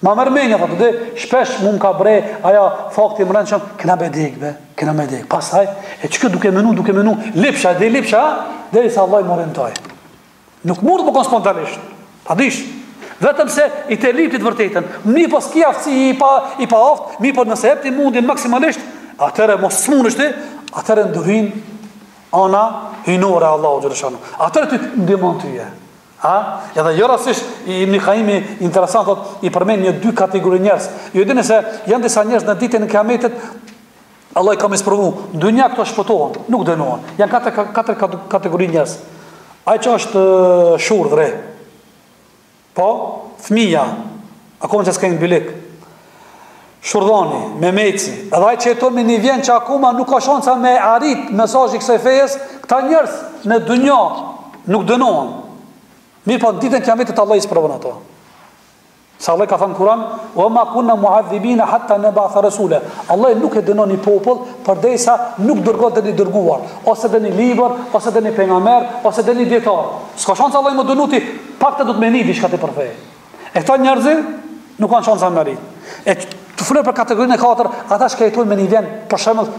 Ma merr menja thotë dhe shpesh mu m'ka bre ajo fakti mrenshëm kena me dek be kena me dek pastaj e çka duke menu duke menu lipsha dhe lipsha derisa Allahu m'orientoi nuk mund me kon spontanisht ta dish vetëm se ti të lyp ti të vërtetën mirëpo s'ki aftësi i pa i pa aft mirëpo nëse e jep ti mundin maksimalisht atëherë mos s'munesh ti atëherë ndërhyn ana hyjnore Allahu xheleshanuhu atëherë të ndihmon ty A? Edhe jo rastësisht Ibn Qayyim interesant thot i përmend një dy kategori njerëz. Ju dini se janë disa njerëz në ditën e Kiametit Allahu ka me i sprovu. N'dynja këto shpëtohen, nuk dënohen. Janë katër katër kategori njerëz. Ai që është shurdhër. Po, fëmija. Akoma që s'ka hy n'bylyk. Shurdhani, memeci, edhe ai që jeton në një ven që akoma nuk ka shanca me arrit mesazhi i kësaj fejes, këta njerëz në dynja nuk dënohen. Mirëpo ditën e kiametit Allah i sprovon ato. Se Allahu ka thënë n'Kur'an, "Wa ma kunna mu'adhibina hatta nab'atha rasula." Allah nuk e dënon një popull përderisa nuk dërgon të dërguar, ose të një libër, ose të një pejgamber, ose të një dijetar. S'ka shanca Allahu me dënu ty, pak ti duhet me ni diçka ti për fe. E këta njerëz nuk kanë shansa me mrri. E të folim për kategorinë e katër, ata që jetojnë në një vend, për shembull,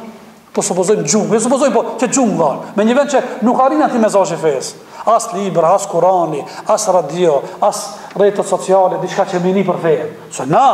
po supozojmë xhungël, jo supozojmë, po që xhungla, në një vend që nuk arrin aty mesazhi i fesë. As libra, as kurani, as radio, as rrjetet sociale, diçka që me ni për fenë. Se na,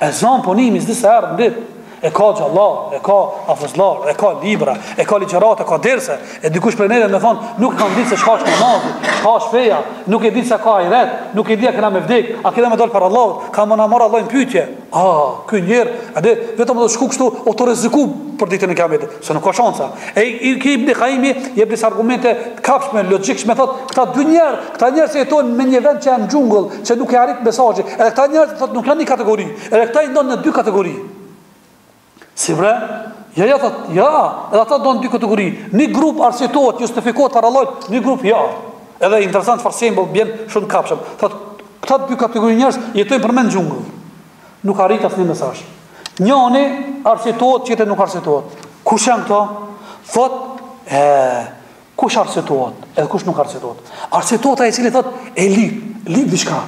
Ezanin po e nijmë disa herë në ditë. E ka hoxhallarë, e ka hafëzllarë, e ka libra, e ka ligjërata, e ka derse. E dikush prej neve me thonë, nuk e kam ditë se çka është namazi, çka është feja, nuk e di se ka ahiret, nuk e di a kena me vdek, a kena me dal para Allahut, ka me na marrë Allahu n'pyetje. Ah, ky njeri, a di, vetëm do të shku kështu, osht i rrezikum për ditën e kiametit. Se nuk ka shansa. E Ibn Kajimi jep disa argumente të kapshme, logjikshme thot, këta dy njerëz, këta njerëz që jetojnë në një vend që janë n'xhungull, që nuk ka arrit mesazhi. Edhe këta njerëz thot nuk janë një kategori. Edhe këta i ndonë në dy kategori. Si bre? Ja, ja, thot, ja, edhe ata ndahen në dy kategori. Një grup arsyetohet, justifikohet, para Allahut, një grup ja. Edhe interesant çfarë shembulli bjen, shumë i kapshëm. Thot, këta dy kategori njerëz jetojnë përmend xhungël. Nuk arrit asnjë mesazh. Njëri arsyetohet, tjetri nuk arsyetohet. Kush janë këto? Thot, e, kush arsyetohet, edhe kush nuk arsyetohet. Arsyetohet ai i cili thot, e lip, lip diçka.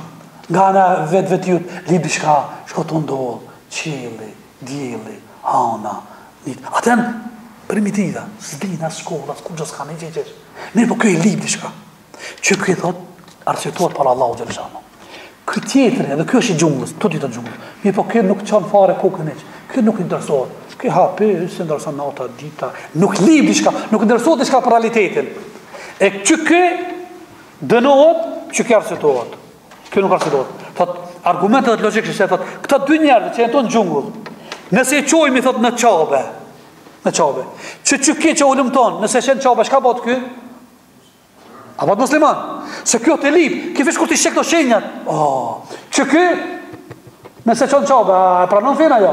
Nga ana e vetvetiut, lip diçka, shko të ndodh, qielli, dielli, hana, nit. Ata janë primitiva, s'din as shkolla, as kurrë s'ka ne gjë. Mirëpo ky e lip diçka. Qe ky thot arsyetohet para Allahut xhelle shanuhu. Ky tjetri, edhe ky është i xhunglës, të dytë xhunglës. Mirëpo ky nuk çon fare kokën hiç. Ky nuk interesohet. Ky ha, pi, s'e intereson nata, dita, nuk lip diçka, nuk interesohet diçka për realitetin. E qe ky dënohet, qe ky arsyetohet. Ky nuk arsyetohet. Thot argumentet logjikisht se thot, këta dy njerëz që jetojnë xhungull. Nëse i çojmë thot në Qabe, në Qabe. Qe qe ky që hulumton, nëse e çon Qabe, çka bëhet ky? A bëhet musliman? Se ky është tu lip, ky veç kur t'i sheh këto shenjat. O, oh, qe ky, nëse e çon Qabe, a e pranon fenë a jo?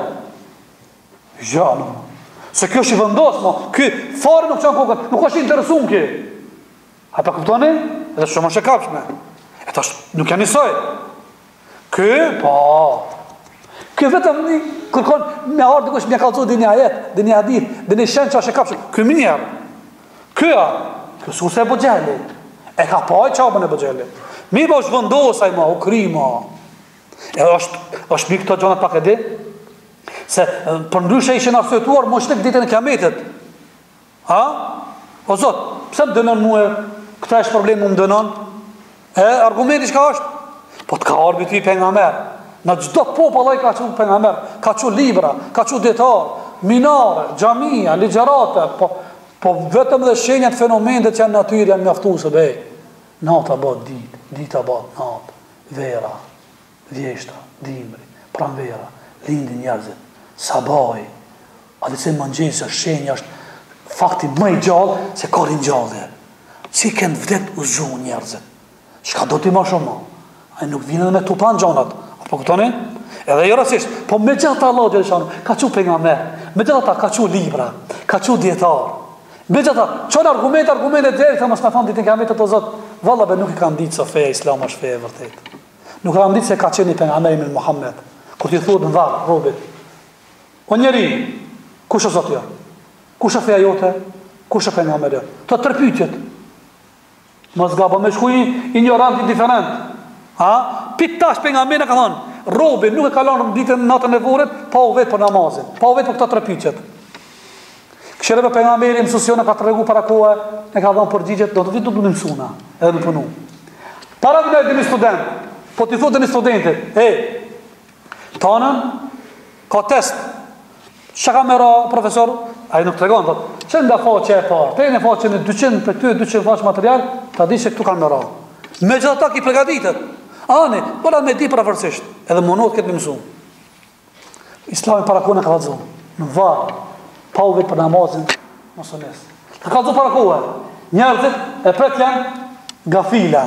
Jo, ja, nuk. Se ky është i vendosun ma. Ky, fare nuk çon kokën, nuk është i interesun ky. A po kuptoni? Edhe shumë është e kapshme. E tash, nuk janë njësoj. Ky, po. Ky vetëm kërkon me ardhë dikush me ja kallëzu dhe një ajet, dhe një hadith, dhe një shenjë që është e kapshme. Ky menjëherë. Ky, a. Ky sikurse Ebu Xhehli. E ka pa Qaben Ebu Xhehli. Mirëpo është vendosë ai ma, u kry ma. E është, është mi këto gjonat pak e di. Se përndryshe ishin arsyetuar, më është të këtë ditën e kiametit. A? O Zot, pse më dënon mua? Këta është problem më dënon? E argumenti çka është? Po të ka ardhur ty pejgamber. Në çdo popull Allahu ka çu pejgamber, ka çu libra, ka çu dijetarë, minare, xhamia, ligjërata, po po vetëm dhe shenjat fenomenet që janë në natyrë janë mjaftuese be. Nata bëhet ditë, dita bëhet natë, vera. Vjeshta, dimri, pranvera, lindin njerëzit, sabahi, a e di se mëngjesi është shenjë, është fakti më i gjallë se ka ringjallje. Si kenë vdekë u çun njerëzit? Çka do ti ma shumë? A i nuk vinë dhe me t'u panë gjonat? A po kuptoni? Edhe jo rastësisht, po megjithatë Allahu xhelle shanuhu ka çu pejgamber, megjithatë ka çu libra, ka çu dijetarë, megjithatë çon argumente, argumente deri te mos me thonë ditën e kiametit Zot, valla be nuk e kam ditë se feja islame është feja e vërtetë. Nuk kam ditë se ka qenë një pejgamber me emrin Muhammed, kur t'i thuhet në varr robit. O njeri, kush është Zoti jot? Kush është feja jote? Kush është pejgamberi jot? Këto tre pyetjet. Mos gabo me shku injorant, indiferent. A? Pit tash pejgamberi ka thonë, robi nuk e kalon ditën natën e vorit pa u vetë për namazin, pa u vetë për këto tre pyetjet. Kshire pejgamberi, mësusi jon e ka tregu para kohë, e ka dhënë përgjigjet, do të vijë dita në mësuna, edhe në punu. Paramendo një student, po t'i thotë një studentit, e, të hanën ka test, çka ka me ra profesor, ai nuk tregon, thotë, që nga faqe e parë, deri në faqe në 200, për ty 200 faqe material, ta di që këtu ka me ra. Me gjithë atë ky përgaditet, ani, po a me di prafërsisht, edhe mundohet këtë me mësu. Islami para kohe na ka kallzu. Në varr, po u vet për namazin, mos u vet. Ka kallzu para kohe. Njerëzit e prapë janë gafila.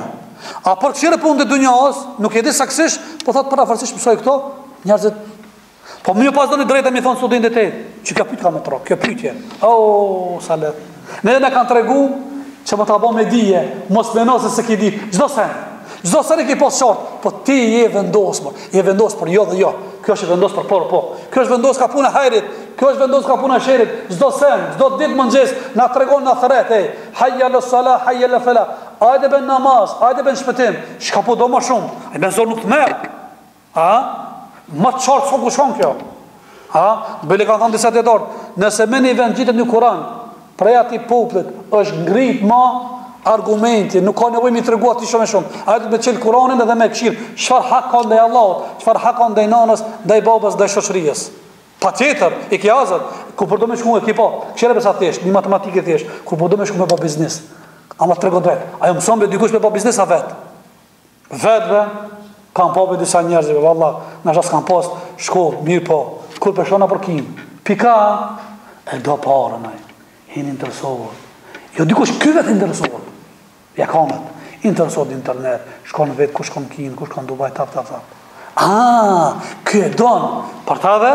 A për çfarë punë të dunjos, nuk e di saktësisht, po thot parafërsisht mësoj këto, njerëzit Po me e pas do një drejtë me i thon studentët e, që kjo pyetje ka me t'ra, kjo pyetje. Oh, salet. Neve na kanë tregu që me ta ba me dije, mos me thanë se s'e ki ditë, çdo sen, çdo sen e ki pasë qartë, po ti je vendos, më, je vendos për jo dhe jo, ky është vendos për po, po, ky është vendos ka puna e hajrit, ky është vendos ka puna e sherrit, çdo sen, çdo ditë në mëngjes, na tregon na thret, ej, hajja lë sala, hajja lë fela, hajde në namaz, hajde në shpëtim, çka po do më shumë, e me zor nuk të merr, A? Më të qartë se kjo. A? Bile kanë thënë disa dietar, nëse me një vend gjendet një Kur'an, prej atij popullit është ngrit më argumenti, nuk ka nevojë mi tregua ti shumë shumë. Ai do me çel Kur'anin edhe me kshir, çfarë hak ka ndaj Allahut, çfarë hak ka ndaj nanës, ndaj babës, ndaj shoqërisë. Patjetër, i ke hazër, ku po do me shku ti po. Kshire besa thjesht, një matematikë thjesht, ku po do me shku me bë biznes. Ama trego drejt. A e mëson dikush me bë biznes a vet. Vetë e kam pa me disa njerëz, valla, as s'kan pas shkollë, mirëpo, kur përshembull për Kinë, pika, e do paren ai, hinë interesohet. Jo, dikush ky vetë interesohet, ja ka nijet, interesohet në internet, shkon vetë, ku shkon në Kinë, ku shkon në Dubai, tap, tap, tap. A, ky e donë, për atë dhe,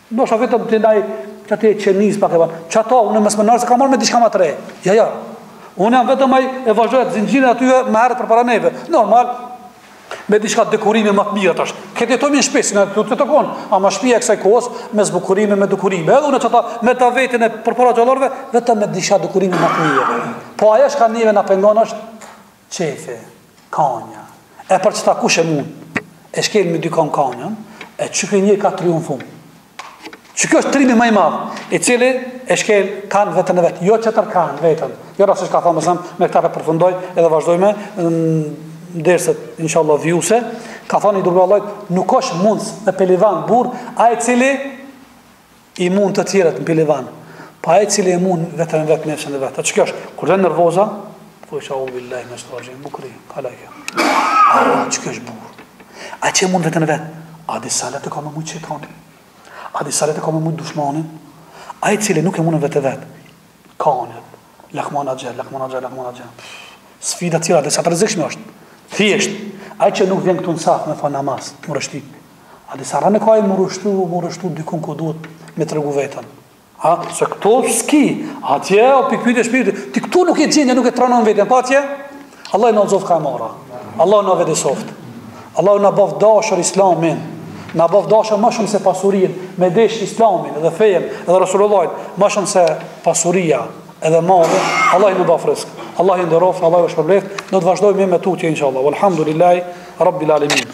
Ndoshta vetëm të ndaj që të e qenis pak e vatë. Që ata, unë mos menoni se kam ardhë me diçka ma të re. Jo, jo. Unë jam vetëm ai që vazhdoj zinxhirin e atyre ma herët përpara neve. Normal, me diçka dekorime më të mira tash. Këtë jetojmë në shtëpi, shtëpi në tokë, ama shtëpia e kësaj kohës me zbukurime, me dekorime. Edhe unë qashtu me ta veten e përpara gjallorëve, vetëm me diçka dekorime më të mira. Po ajo çka neve na pengon është Qefi, kanja. E për qita kush e mund? E shkel me dy kamë kanjën, e qiky njeri ka triumfu. Qiky është trimi ma i madh, i cili e shkel kan, veten e vet, jo tjetër kan, veten. Jo rastësisht ka thonë alejhi selam, me këta po e përfundoj edhe vazhdojme, në derset, inshallah, vjuse, ka thonë i dërguari i Allahit, nuk është mundës pehlivan burrë, ai i cili I mund të tjerët në pelivan, po ai cili e mund vetëm vetë nefsën e vetë. Qiky është, kur vjen nervoza, audhu billahi me shtrajin, bukri, kala kjo. A, qiky është burrë. Ai që e mund vetëm vetë, a di sa lehtë e ka me mujtë shejtanin, a di sa lehtë e ka me mujtë dushmanin, ai cili nuk e mund vetë vetë, ka anët, Lakmon gjë, lakmon gjë, lakmon gjë. Sfida e tjera, a di sa e rrezikshme është. Thjesht, ai që nuk vjen këtu në saf me fal namaz, me u rreshtu. A di sa randë ka ai me u rreshtu, me u rreshtu dikun ku duhet me tregu vetën. A, se këtu s'ki, atje, o pikëpyetje shpirti, ti këtu nuk e gjenë, nuk e trajnon vetën, po atje, Allahu na udhëzoftë ka e mara Allahu na vetëdijësoftë Allahu na baftë dashur islamin Na baftë dashur ma shumë se pasurin Me dashtë islamin edhe fejen Edhe Rasulullah Ma shumë se pasuria edhe malli, Allahi na baftë rrëzk, Allahi ju nderoftë, Allahi ju shpërbleftë, do të vazhdojmë me me tutje, inshallah, walhamdulillahi, rabbil alemin.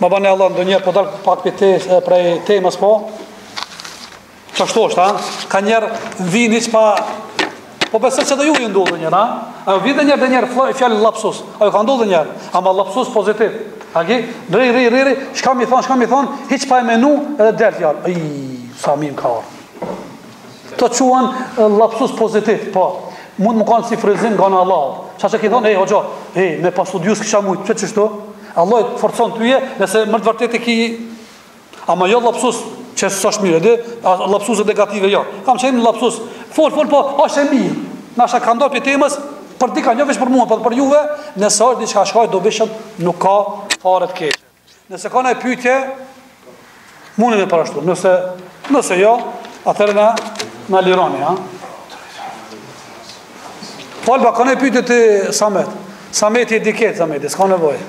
Ma bane Allah në dunje, po dal pak prej te, prej temës po. Që ashtu është, ha? Ka njëherë vjen që pa... Po besoj që dhe juve ju ndodh njëherë, ha? A ju vjen njëherë dhe një fjalë lapsus. A ju ka ndodhë njëherë. Ama lapsus pozitiv. A ki? Rri, rri, rri, rri. Çka me thonë, çka me thonë? Hiç pa e menu edhe del fjala. Ii, sa mirë më ka ardhë. Kjo quhet lapsus pozitiv, po. Mund me kanë si frymëzim nga ana Allahut. Qajo që ki thonë, hej, hoxhë, hej, me pas studiu s'kisha mujtë, p'e qeshtu? Allah të forcon tyje, nëse me të vërtetë e ki... Ama jo lapsus që s'është mirë, dhe lapsuset negative, jo. Kam qenë lapsus, fol, fol, po, është e mirë. Nashta ka ndoj pyetje temës, për diçka, jo veç për mua, për, po për juve, nëse është diçka çka e dobishme, nuk ka farë të keqe. Nëse ka ndoj pyetje, mundeni me parashtru. Nëse nëse jo, atëherë na na lironi, ha. Fol pra ke ndoj pyetje ti Samet. Sameti e di krejt Sameti, s'ka nevojë.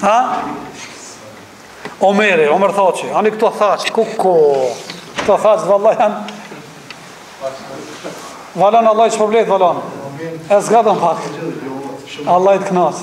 Ha? Omeri, Omer Thaçi, ani këta Thaç, ku ku. Këta Thaç vallahi janë vllazën Allahi i shpërbleftë, vllazën. E zgatëm pak. Allahi të knaqtë.